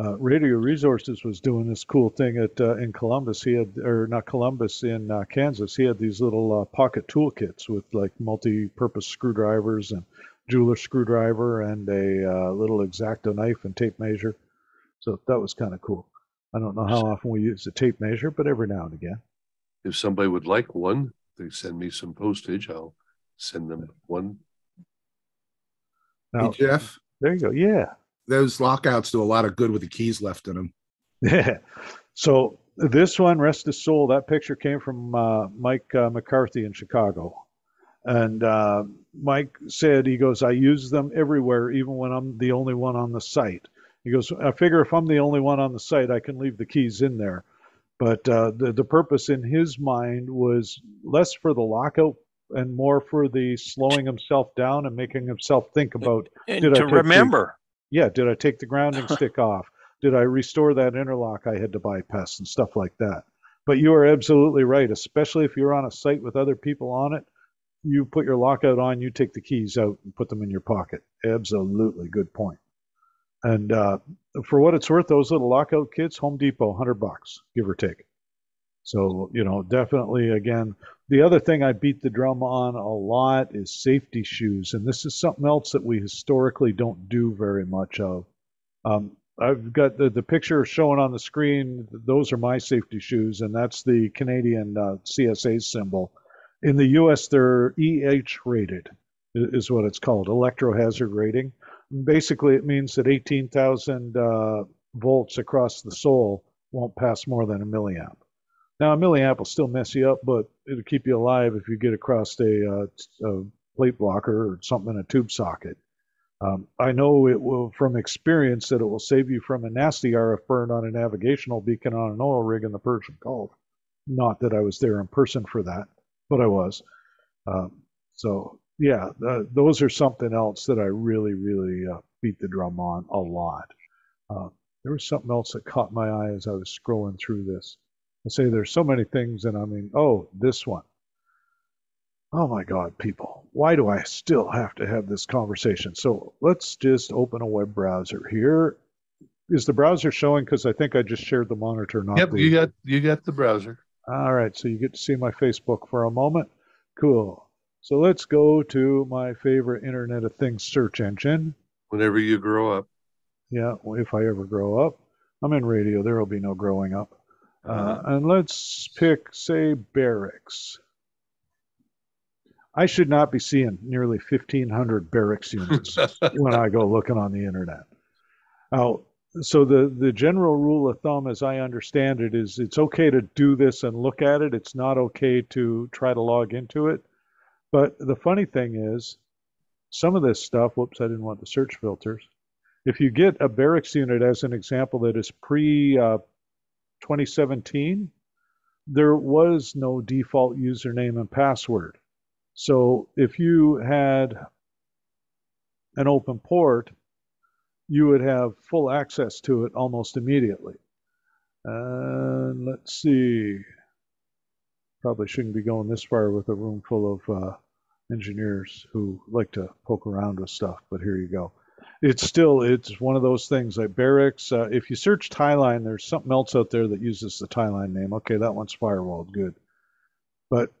uh, Radio Resources was doing this cool thing at uh, in Columbus. He had, or not Columbus, in uh, Kansas. He had these little uh, pocket toolkits with like multi-purpose screwdrivers and jeweler screwdriver and a uh, little exacto knife and tape measure. So that was kind of cool. I don't know how often we use a tape measure, but every now and again. If somebody would like one, they send me some postage. I'll send them one. Now, hey Jeff. There you go. Yeah those lockouts do a lot of good with the keys left in them. Yeah. So this one, rest his soul, that picture came from uh, Mike uh, McCarthy in Chicago. And uh, Mike said, he goes, I use them everywhere, even when I'm the only one on the site. He goes, I figure if I'm the only one on the site, I can leave the keys in there. But uh, the, the purpose in his mind was less for the lockout and more for the slowing himself down and making himself think about and did to I remember. Yeah, did I take the grounding stick off? Did I restore that interlock I had to bypass and stuff like that? But you are absolutely right, especially if you're on a site with other people on it. You put your lockout on, you take the keys out and put them in your pocket. Absolutely good point. And uh, for what it's worth, those little lockout kits, Home Depot, hundred bucks, give or take. So you know, definitely. Again, the other thing I beat the drum on a lot is safety shoes, and this is something else that we historically don't do very much of. Um, I've got the, the picture showing on the screen. Those are my safety shoes, and that's the Canadian uh, CSA symbol. In the U.S., they're EH rated, is what it's called, electro hazard rating. Basically, it means that 18,000 uh, volts across the sole won't pass more than a milliamp. Now, a milliamp will still mess you up, but it'll keep you alive if you get across a, uh, a plate blocker or something in a tube socket. Um, I know it will, from experience, that it will save you from a nasty RF burn on a navigational beacon on an oil rig in the Persian Gulf. Not that I was there in person for that, but I was. Um, so yeah, uh, those are something else that I really, really uh, beat the drum on a lot. Uh, there was something else that caught my eye as I was scrolling through this. I say there's so many things, and I mean, oh, this one. Oh my God, people, why do I still have to have this conversation? So let's just open a web browser here. Is the browser showing? Because I think I just shared the monitor. Not yep, the... you got you got the browser. All right, so you get to see my Facebook for a moment. Cool. So let's go to my favorite Internet of Things search engine. Whenever you grow up. Yeah, if I ever grow up. I'm in radio. There will be no growing up. Uh, uh, and let's pick, say, Barix. I should not be seeing nearly 1,500 Barix units when I go looking on the internet. Now, so the, the general rule of thumb, as I understand it, is it's okay to do this and look at it. It's not okay to try to log into it. But the funny thing is, some of this stuff, whoops, I didn't want the search filters. If you get a Barix unit as an example that is pre uh, 2017, there was no default username and password. So if you had an open port, you would have full access to it almost immediately. And let's see. Probably shouldn't be going this far with a room full of uh, engineers who like to poke around with stuff, but here you go. It's still, it's one of those things like Barix. Uh, if you search Tieline, there's something else out there that uses the Tieline name. Okay, that one's firewalled, good. But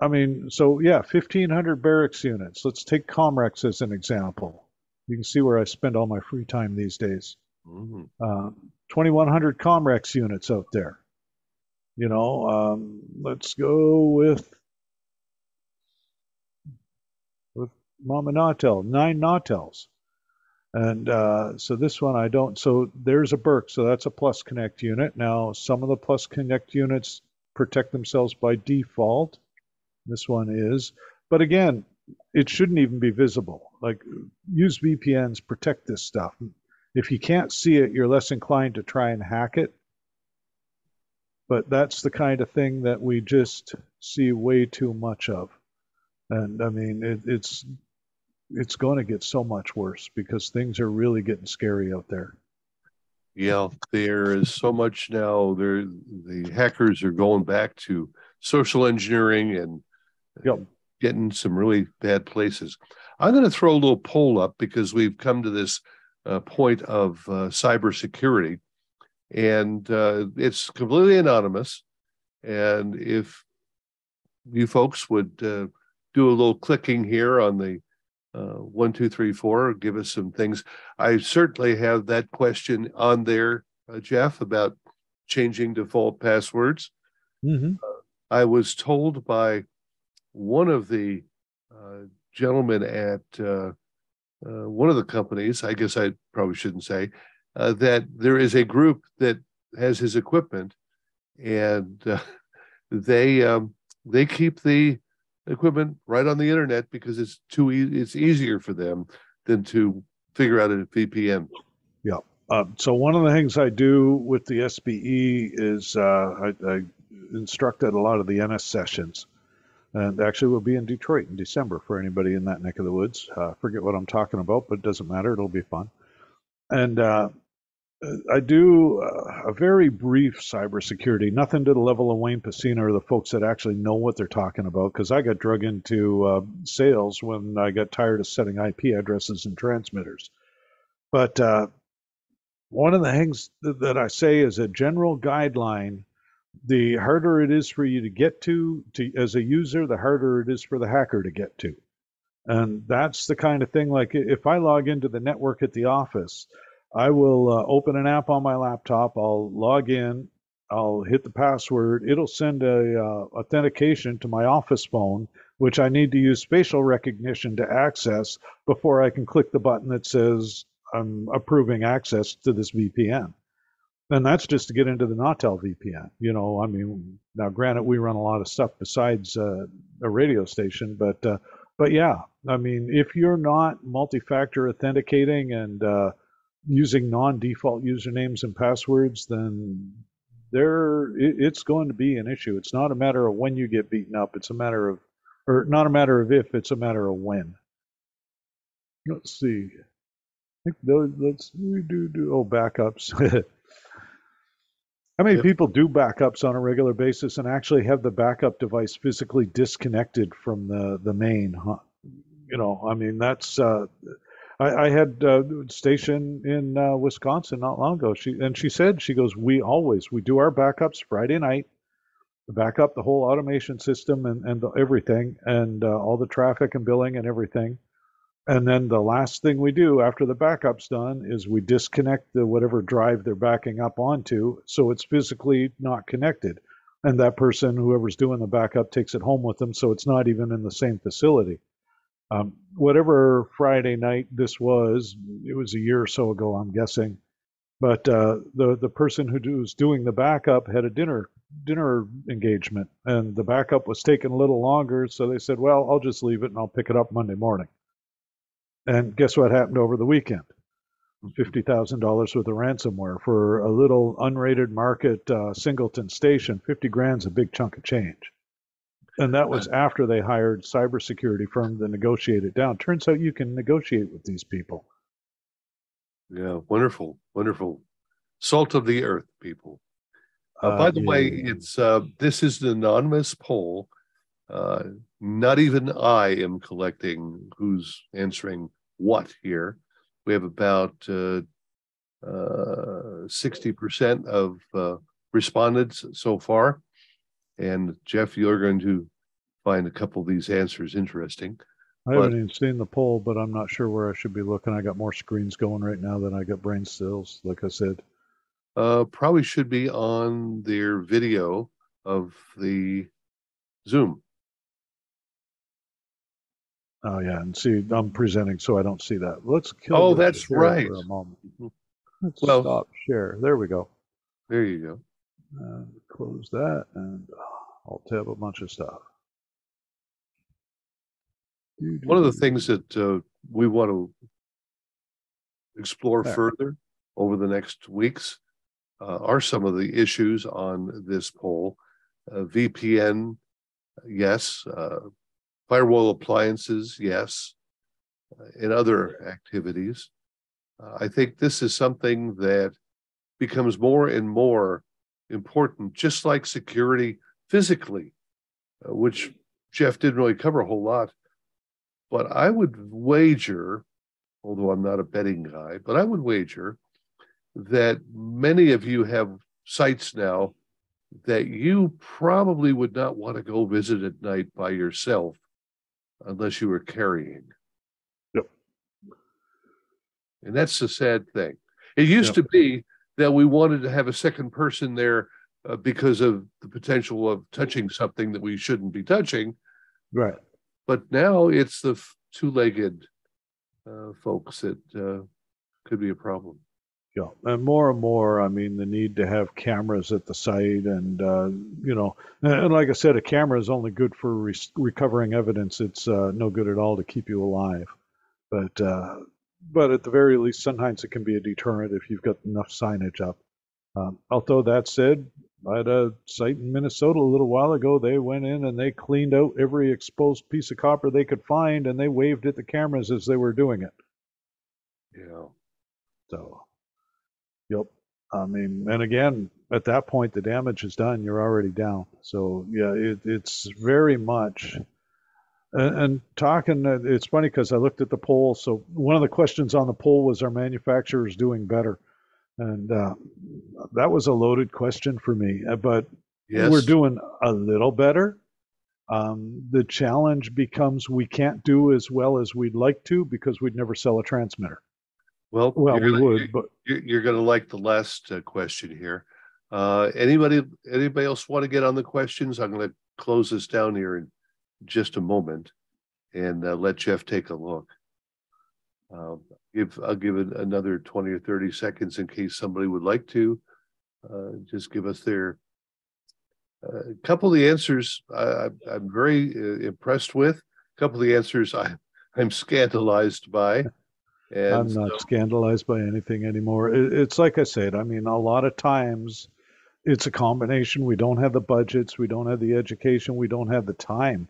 I mean, so yeah, 1,500 Barix units. Let's take Comrex as an example. You can see where I spend all my free time these days. Mm-hmm. Uh, 2,100 Comrex units out there. You know, um, let's go with with Mama Nautel, nine Nautels. And uh, so this one I don't. So there's a Burk. So that's a Plus Connect unit. Now some of the Plus Connect units protect themselves by default. This one is. But again, it shouldn't even be visible. Like use VPNs, protect this stuff. If you can't see it, you're less inclined to try and hack it but that's the kind of thing that we just see way too much of. And I mean, it, it's it's going to get so much worse because things are really getting scary out there. Yeah, there is so much now. There, the hackers are going back to social engineering and yep. getting some really bad places. I'm going to throw a little poll up because we've come to this uh, point of uh, cybersecurity and uh, it's completely anonymous. And if you folks would uh, do a little clicking here on the uh, one, two, three, four, give us some things. I certainly have that question on there, uh, Jeff, about changing default passwords. Mm-hmm. Uh, I was told by one of the uh, gentlemen at uh, one of the companies, I guess I probably shouldn't say, uh, that there is a group that has his equipment, and uh, they um, they keep the equipment right on the internet because it's too e- it's easier for them than to figure out a VPN. Yeah. Uh, so one of the things I do with the SBE is uh, I, I instructed a lot of the Ennes sessions, and actually we'll be in Detroit in December for anybody in that neck of the woods. Uh, forget what I'm talking about, but it doesn't matter. It'll be fun. And uh, I do uh, a very brief cybersecurity, nothing to the level of Wayne Pecena or the folks that actually know what they're talking about. Because I got drug into uh, sales when I got tired of setting IP addresses and transmitters. But uh, one of the things that I say is a general guideline the harder it is for you to get to, to as a user, the harder it is for the hacker to get to. And that's the kind of thing like if I log into the network at the office, I will uh, open an app on my laptop, I'll log in, I'll hit the password, it'll send a uh, authentication to my office phone, which I need to use facial recognition to access before I can click the button that says I'm approving access to this VPN and that's just to get into the Nautel VPN. You know, I mean, now granted, we run a lot of stuff besides uh, a radio station, but uh, but yeah, I mean, if you're not multi-factor authenticating and uh, using non-default usernames and passwords, then there it, it's going to be an issue. It's not a matter of when you get beaten up; it's a matter of, or not a matter of if; it's a matter of when. Let's see. I think those. Let's we do do. Oh, backups. How many yep. people do backups on a regular basis and actually have the backup device physically disconnected from the the main? Huh? You know, I mean, that's. Uh, I, I, had a station in uh, Wisconsin not long ago. She and she said she goes, we always we do our backups Friday night, back up the whole automation system and and the, everything and uh, all the traffic and billing and everything and then the last thing we do after the backup's done is we disconnect the whatever drive they're backing up onto so it's physically not connected. And that person, whoever's doing the backup, takes it home with them so it's not even in the same facility. Um, whatever Friday night this was, it was a year or so ago, I'm guessing. But uh, the the person who was doing the backup had a dinner dinner engagement, and the backup was taking a little longer. So they said, "Well, I'll just leave it and I'll pick it up Monday morning." And guess what happened over the weekend? $50,000 worth of ransomware for a little unrated market uh, singleton station. 50 grand's a big chunk of change. And that was after they hired cybersecurity firm to negotiate it down. Turns out you can negotiate with these people. Yeah, wonderful, wonderful. Salt of the earth people. Uh, uh, by the yeah. way, it's uh, this is an anonymous poll. Uh, not even I am collecting who's answering what here. We have about uh, uh, 60% of uh, respondents so far. And Jeff, you're going to find a couple of these answers interesting. I but, haven't even seen the poll, but I'm not sure where I should be looking. I got more screens going right now than I got brain cells, like I said. Uh, probably should be on their video of the Zoom. Oh yeah, and see, I'm presenting, so I don't see that. Let's kill. Oh, that's right. For a moment. Let's well, stop share. There we go. There you go. And close that, and I'll tab a bunch of stuff. One of the things that uh, we want to explore further over the next weeks uh, are some of the issues on this poll. Uh, VPN, yes. Uh, firewall appliances, yes, uh, in other activities. Uh, I think this is something that becomes more and more important, just like security physically, uh, which Jeff didn't really cover a whole lot. But I would wager, although I'm not a betting guy, but I would wager that many of you have sites now that you probably would not want to go visit at night by yourself unless you were carrying. Yep. And that's the sad thing. It used yep. to be that we wanted to have a second person there uh, because of the potential of touching something that we shouldn't be touching. Right. But now it's the two legged uh, folks that uh, could be a problem. Yeah, and more and more, I mean, the need to have cameras at the site, and uh, you know, and like I said, a camera is only good for re- recovering evidence. It's uh, no good at all to keep you alive. But uh, but at the very least, sometimes it can be a deterrent if you've got enough signage up. Um, although that said, at a site in Minnesota a little while ago, they went in and they cleaned out every exposed piece of copper they could find, and they waved at the cameras as they were doing it. Yeah. So Yep. I mean, and again, at that point, the damage is done. You're already down. So yeah, it, it's very much. And, and talking, uh, it's funny because I looked at the poll. So one of the questions on the poll was, "Are manufacturers doing better?" And uh, that was a loaded question for me. Uh, but yes. we're doing a little better. Um, the challenge becomes we can't do as well as we'd like to because we'd never sell a transmitter. Well, well, we gonna, would, but you're, you're going to like the last uh, question here. Uh, anybody, anybody else want to get on the questions? I'm going to close this down here in just a moment and uh, let Jeff take a look. Um, give I'll give it another 20 or 30 seconds in case somebody would like to uh, just give us their uh, a couple of the answers I, am very uh, impressed with. A couple of the answers I, I'm scandalized by. And I'm not so, scandalized by anything anymore. It, it's like I said, I mean, a lot of times it's a combination. We don't have the budgets, we don't have the education, we don't have the time.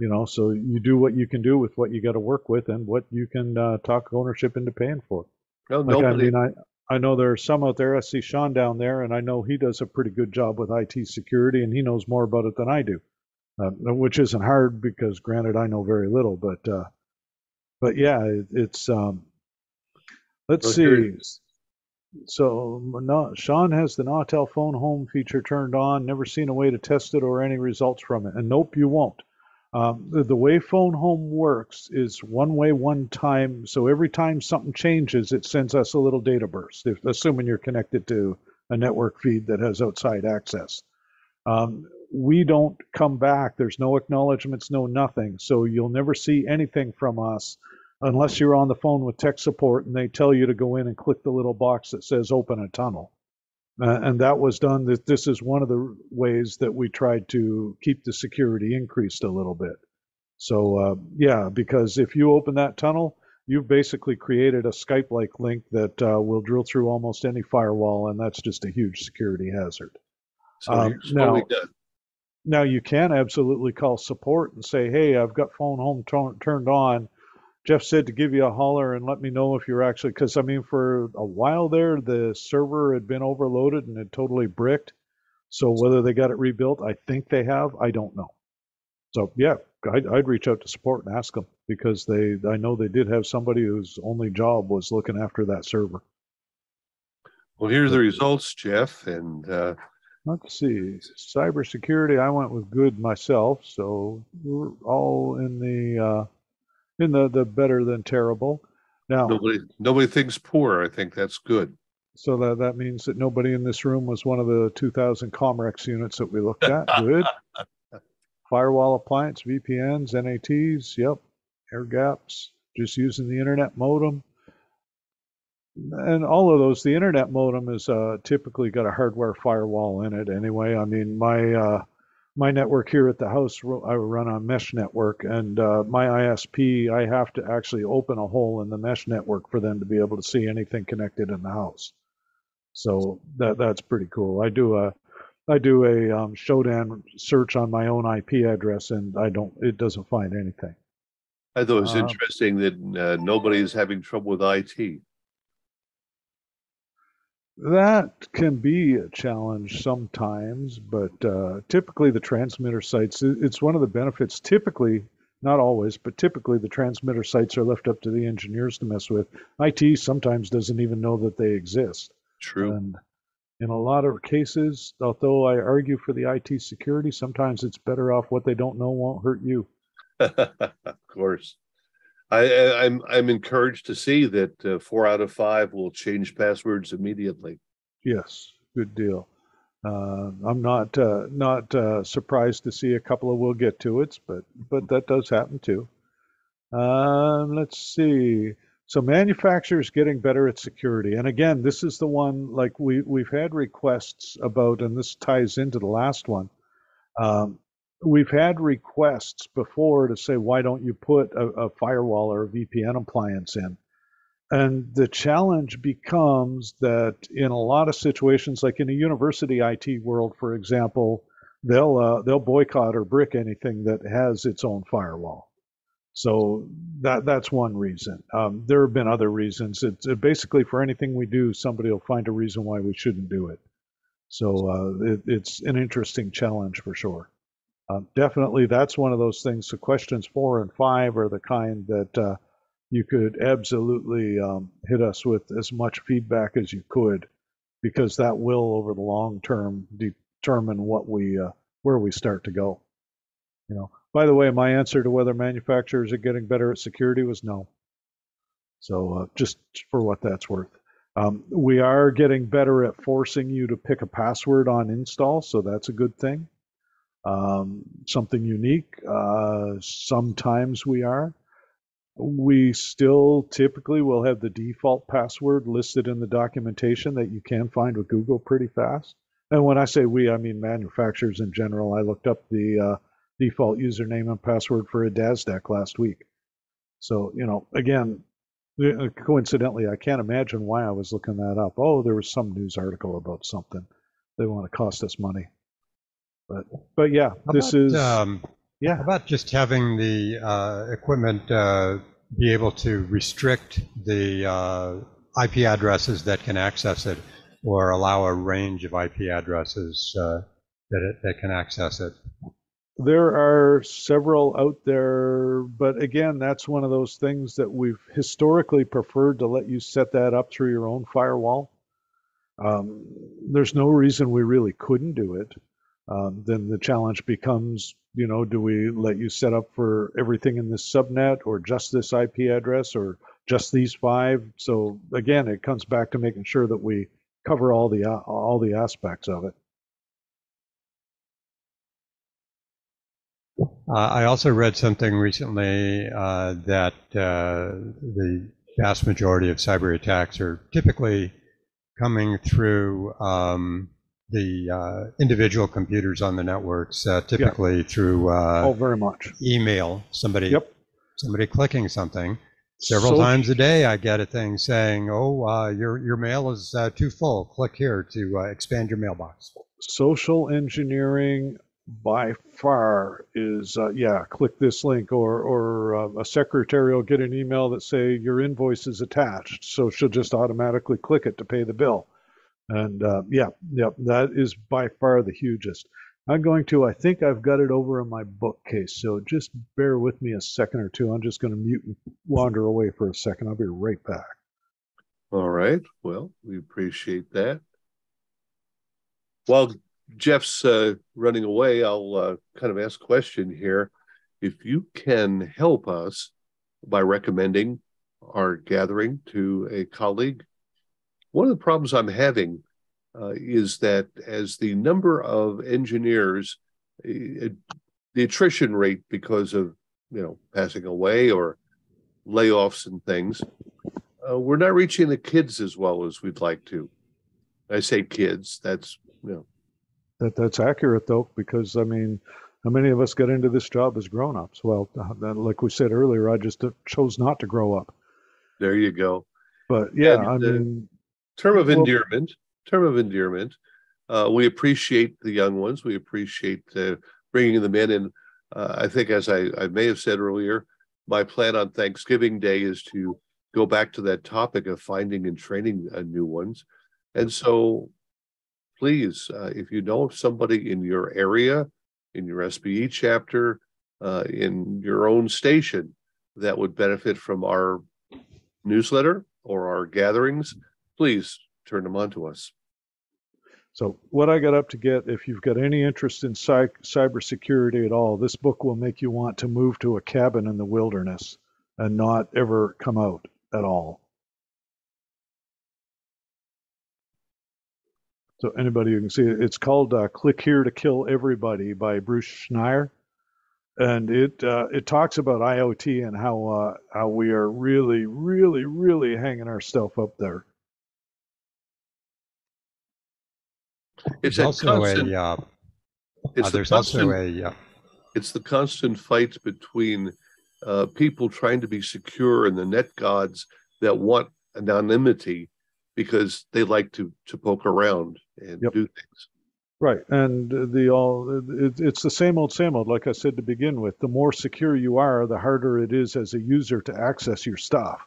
You know, so you do what you can do with what you got to work with and what you can uh, talk ownership into paying for. No, like, nobody... I mean, I, I know there are some out there. I see Sean down there, and I know he does a pretty good job with IT security, and he knows more about it than I do, uh, which isn't hard because, granted, I know very little. But, uh, but yeah, it, it's um, Let's see. So no, Sean has the Nautel phone home feature turned on. Never seen a way to test it or any results from it. And nope, you won't. Um, the, the, way phone home works is one way, one time. So every time something changes, it sends us a little data burst. If, assuming you're connected to a network feed that has outside access. Um, we don't come back. There's no acknowledgments, no nothing. So you'll never see anything from us unless you're on the phone with tech support and they tell you to go in and click the little box that says open a tunnel. Uh, and that was done. That this is one of the ways that we tried to keep the security increased a little bit. So uh, yeah, because if you open that tunnel, you've basically created a Skype-like link that uh, will drill through almost any firewall, and that's just a huge security hazard. So um, now, now you can absolutely call support and say, "Hey, I've got phone home t- turned on." Jeff said to give you a holler and let me know if you're actually because I mean for a while there the server had been overloaded and it totally bricked. So whether they got it rebuilt, I think they have. I don't know. So yeah, I'd, I'd reach out to support and ask them because they I know they did have somebody whose only job was looking after that server. Well, here's the results, Jeff, and uh, let's see. Cybersecurity, I went with good myself, so we're all in the. Uh, in the the better than terrible. Now nobody nobody thinks poor. I think that's good. So that that means that nobody in this room was one of the 2,000 Comrex units that we looked at. Good. Firewall appliance, VPNs, NATs. Yep. Air gaps. Just using the internet modem. And all of those, the internet modem is uh, typically got a hardware firewall in it anyway. I mean, my uh, my network here at the house, I run on mesh network, and uh, my ISP, I have to actually open a hole in the mesh network for them to be able to see anything connected in the house. So that that's pretty cool. I do a I do a um, Shodan search on my own IP address, and I don't it doesn't find anything. I thought it was um, interesting that uh, nobody is having trouble with IT. That can be a challenge sometimes, but uh, typically the transmitter sites, it's one of the benefits. Typically, not always, but typically the transmitter sites are left up to the engineers to mess with. IT sometimes doesn't even know that they exist. True. And in a lot of cases, although I argue for the IT security, sometimes it's better off what they don't know won't hurt you. of course. I, am I'm, I'm encouraged to see that uh, four out of five will change passwords immediately. Yes, good deal. Uh, I'm not uh, not uh, surprised to see a couple of will get to it, but but that does happen too. Um, let's see. So manufacturers getting better at security. And again, this is the one like we we've had requests about, and this ties into the last one. Um, we've had requests before to say, why don't you put a, a firewall or a VPN appliance in? And the challenge becomes that in a lot of situations, like in a university IT world, for example, they'll uh, they'll boycott or brick anything that has its own firewall. So that that's one reason. Um, there have been other reasons. It's it, basically for anything we do, somebody will find a reason why we shouldn't do it. So uh, it, it's an interesting challenge for sure. Uh, definitely, that's one of those things. So questions four and five are the kind that uh, you could absolutely um, hit us with as much feedback as you could, because that will, over the long term, determine what we uh, where we start to go. You know. By the way, my answer to whether manufacturers are getting better at security was no. So uh, just for what that's worth. Um, we are getting better at forcing you to pick a password on install, so that's a good thing. Um, something unique. Uh, sometimes we are. We still typically will have the default password listed in the documentation that you can find with Google pretty fast. And when I say we, I mean manufacturers in general. I looked up the uh, default username and password for a DASDEC last week. So, you know, again, uh, coincidentally, I can't imagine why I was looking that up. Oh, there was some news article about something. They want to cost us money. But, but yeah, this is. Um, yeah. How about just having the uh, equipment uh, be able to restrict the uh, IP addresses that can access it, or allow a range of IP addresses uh, that it, that can access it? there are several out there, but again, that's one of those things that we've historically preferred to let you set that up through your own firewall. Um, there's no reason we really couldn't do it. Um, then the challenge becomes, you know, do we let you set up for everything in this subnet or just this IP address or just these five? So again, it comes back to making sure that we cover all the all the aspects of it. Uh, I also read something recently uh, that uh, the vast majority of cyber attacks are typically coming through um, the uh, individual computers on the networks, uh, typically yeah. through uh, oh, very much email. Somebody, yep. somebody clicking something. Several so, times a day, I get a thing saying, "Oh, your your mail is too full. Click here to expand your mailbox." Social engineering by far is uh, yeah click this link or or uh, a secretary will get an email that say your invoice is attached so she'll just automatically click it to pay the bill and uh, yeah yeah that is by far the hugest. I'm going to i think i've got it over in my bookcase so just bear with me a second or two. I'm just going to mute and wander away for a second. I'll be right back. All right well we appreciate that. While Jeff's uh, running away, I'll uh, kind of ask a question here. If you can help us by recommending our gathering to a colleague, one of the problems I'm having uh, is that as the number of engineers, uh, the attrition rate because of you know passing away or layoffs and things, uh, we're not reaching the kids as well as we'd like to. I say kids, that's you know that that's accurate though, because I mean, how many of us got into this job as grown-ups? Well, uh, like we said earlier, I just uh, chose not to grow up. There you go. But yeah, and I mean, term of endearment. Term of endearment. Uh, we appreciate the young ones. We appreciate uh, bringing them in, and uh, I think, as I, I may have said earlier, my plan on Thanksgiving Day is to go back to that topic of finding and training uh, new ones. And so please, uh, if you know somebody in your area, in your SBE chapter, uh, in your own station that would benefit from our newsletter or our gatherings, please turn them on to us. So, what I got up to get, if you've got any interest in cy- cybersecurity at all, this book will make you want to move to a cabin in the wilderness and not ever come out at all. So anybody who can see it, it's called uh, "Click Here to Kill Everybody" by Bruce Schneier. and it uh, it talks about IoT and how uh, how we are really, really, really hanging our stuff up there. It's also constant, a. Uh, it's uh, there's constant, a. Uh, it's the constant fight between uh, people trying to be secure and the net gods that want anonymity because they like to to poke around and yep. do things. Right, and the all it, it's the same old same old. Like I said to begin with, the more secure you are, the harder it is as a user to access your stuff.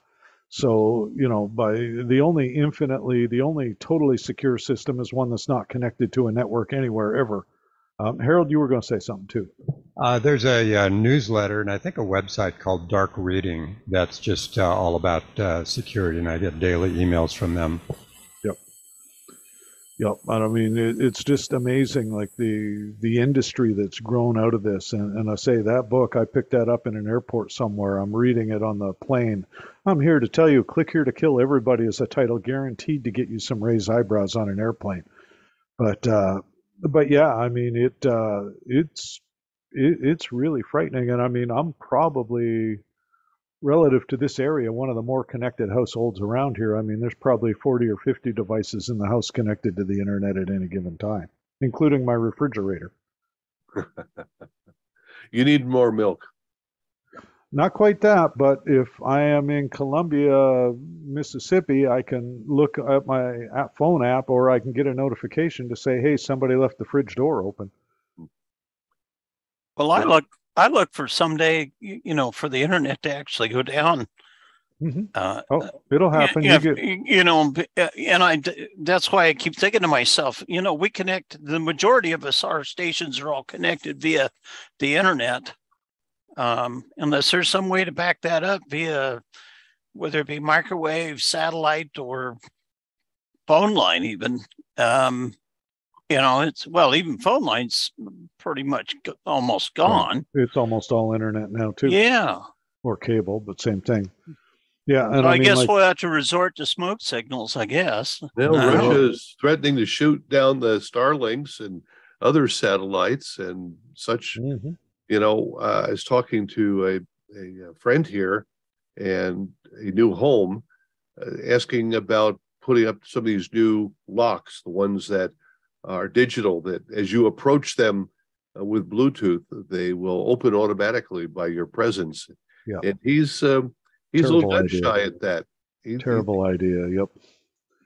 So you know, by the only infinitely, the only totally secure system is one that's not connected to a network anywhere ever. Um, Harold, you were going to say something too. Uh, there's a, a, newsletter and I think a website called Dark Reading that's just uh, all about uh, security, and I get daily emails from them. Yep. I mean, it, it's just amazing, like the the industry that's grown out of this. And, and I say that book, I picked that up in an airport somewhere. I'm reading it on the plane. I'm here to tell you, click here to kill everybody is a title guaranteed to get you some raised eyebrows on an airplane. But uh, but yeah, I mean it. Uh, it's it, it's really frightening, and I mean I'm probably relative to this area one of the more connected households around here. I mean there's probably 40 or 50 devices in the house connected to the internet at any given time, including my refrigerator. you need more milk. Not quite that, but if I am in Columbia, Mississippi, I can look at my app, phone app or I can get a notification to say, hey, somebody left the fridge door open. Well, I look I look for someday, you know, for the internet to actually go down. Mm-hmm. Uh, oh, it'll happen. You, get... you, know, uh, and I that's why I keep thinking to myself, you know, we connect. The majority of us, our stations are all connected via the internet um, unless there's some way to back that up via whether it be microwave, satellite, or phone line, even. Um, you know, it's well, even phone lines pretty much almost gone. It's almost all internet now, too. Yeah. Or cable, but same thing. Yeah, and so I, I mean, guess like, we'll have to resort to smoke signals. I guess. Well, Russia is threatening to shoot down the Starlinks and other satellites and such mm-hmm you know, uh, I was talking to a, a friend here and a new home, uh, asking about putting up some of these new locks, the ones that are digital, that as you approach them uh, with Bluetooth, they will open automatically by your presence. Yeah. And he's um, he's Terrible a little shy at that. He, Terrible he, idea. Yep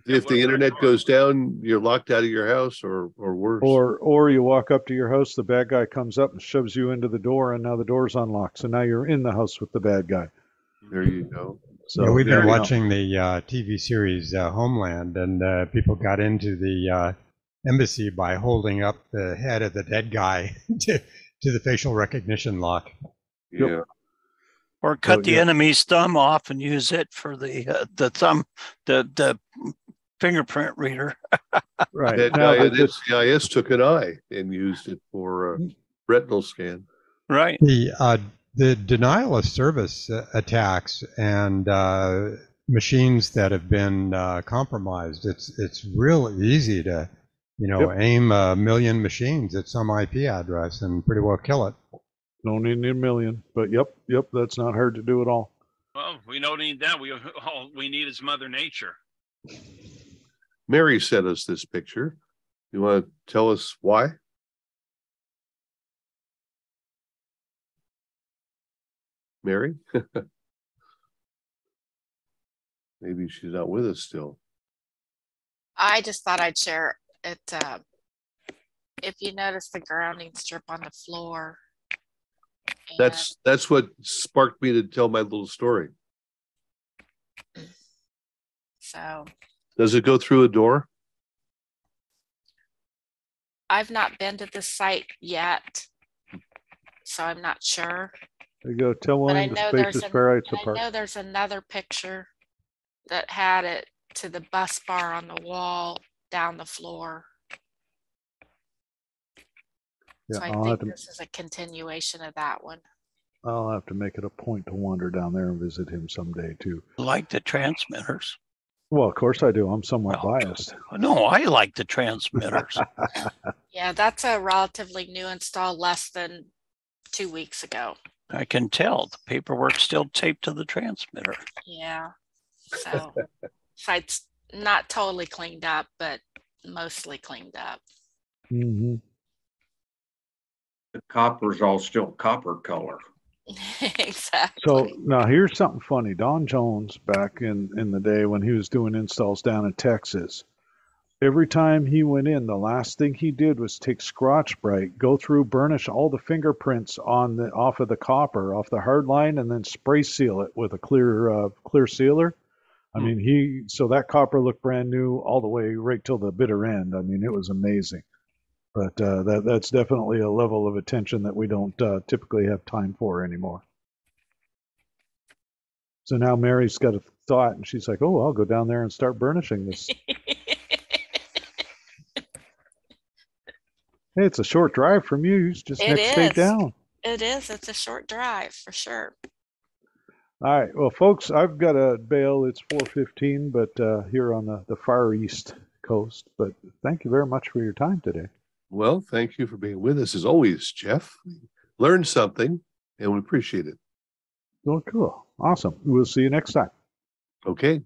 if the internet goes down, you're locked out of your house, or or worse. Or or you walk up to your house, the bad guy comes up and shoves you into the door, and now the door's unlocked. So now you're in the house with the bad guy. There you go. So yeah, we've been watching the uh, TV series uh, Homeland, and uh, people got into the uh, embassy by holding up the head of the dead guy to to the facial recognition lock. Yeah. Or cut the yeah. enemy's thumb off and use it for the uh, the thumb the the fingerprint reader. right. That guy at NCIS took an eye and used it for a retinal scan. Right. The uh, the denial of service uh, attacks and uh, machines that have been uh, compromised. It's it's real easy to you know yep. aim a million machines at some IP address and pretty well kill it. Don't need a million, but yep, yep, that's not hard to do at all. Well, we don't need that. We all we need is Mother Nature. Mary sent us this picture. You want to tell us why? Mary? Maybe she's not with us still. I just thought I'd share it. Uh, if you notice the grounding strip on the floor. That's that's what sparked me to tell my little story. So does it go through a door? I've not been to the site yet, so I'm not sure. There you go. Tell one to space the ferrites apart. I know there's another picture that had it to the bus bar on the wall down the floor. Yeah, so I I'll think to, this is a continuation of that one. I'll have to make it a point to wander down there and visit him someday too. Like the transmitters. Well, of course I do. I'm somewhat well, biased. No, I like the transmitters. yeah, that's a relatively new install, less than two weeks ago. I can tell the paperwork's still taped to the transmitter. Yeah. So site's not totally cleaned up, but mostly cleaned up. Mm-hmm. The copper's all still copper color. exactly. So now here's something funny. Don Jones, back in in the day when he was doing installs down in Texas, every time he went in, the last thing he did was take Scotch-Brite, go through, burnish all the fingerprints on the off of the copper, off the hard line, and then spray seal it with a clear uh, clear sealer. I mean, he so that copper looked brand new all the way right till the bitter end. I mean, it was amazing. But uh, that that's definitely a level of attention that we don't uh, typically have time for anymore. So now Mary's got a thought, and she's like, "Oh, I'll go down there and start burnishing this." Hey, it's a short drive from you. It's just It next state is. down. It is. It's a short drive for sure. All right. Well, folks, I've got a bail. It's 4:15, but uh, here on the, the far east coast. But thank you very much for your time today. Well, thank you for being with us as always, Jeff. We learned something and we appreciate it. Well, cool. Awesome. We'll see you next time. Okay.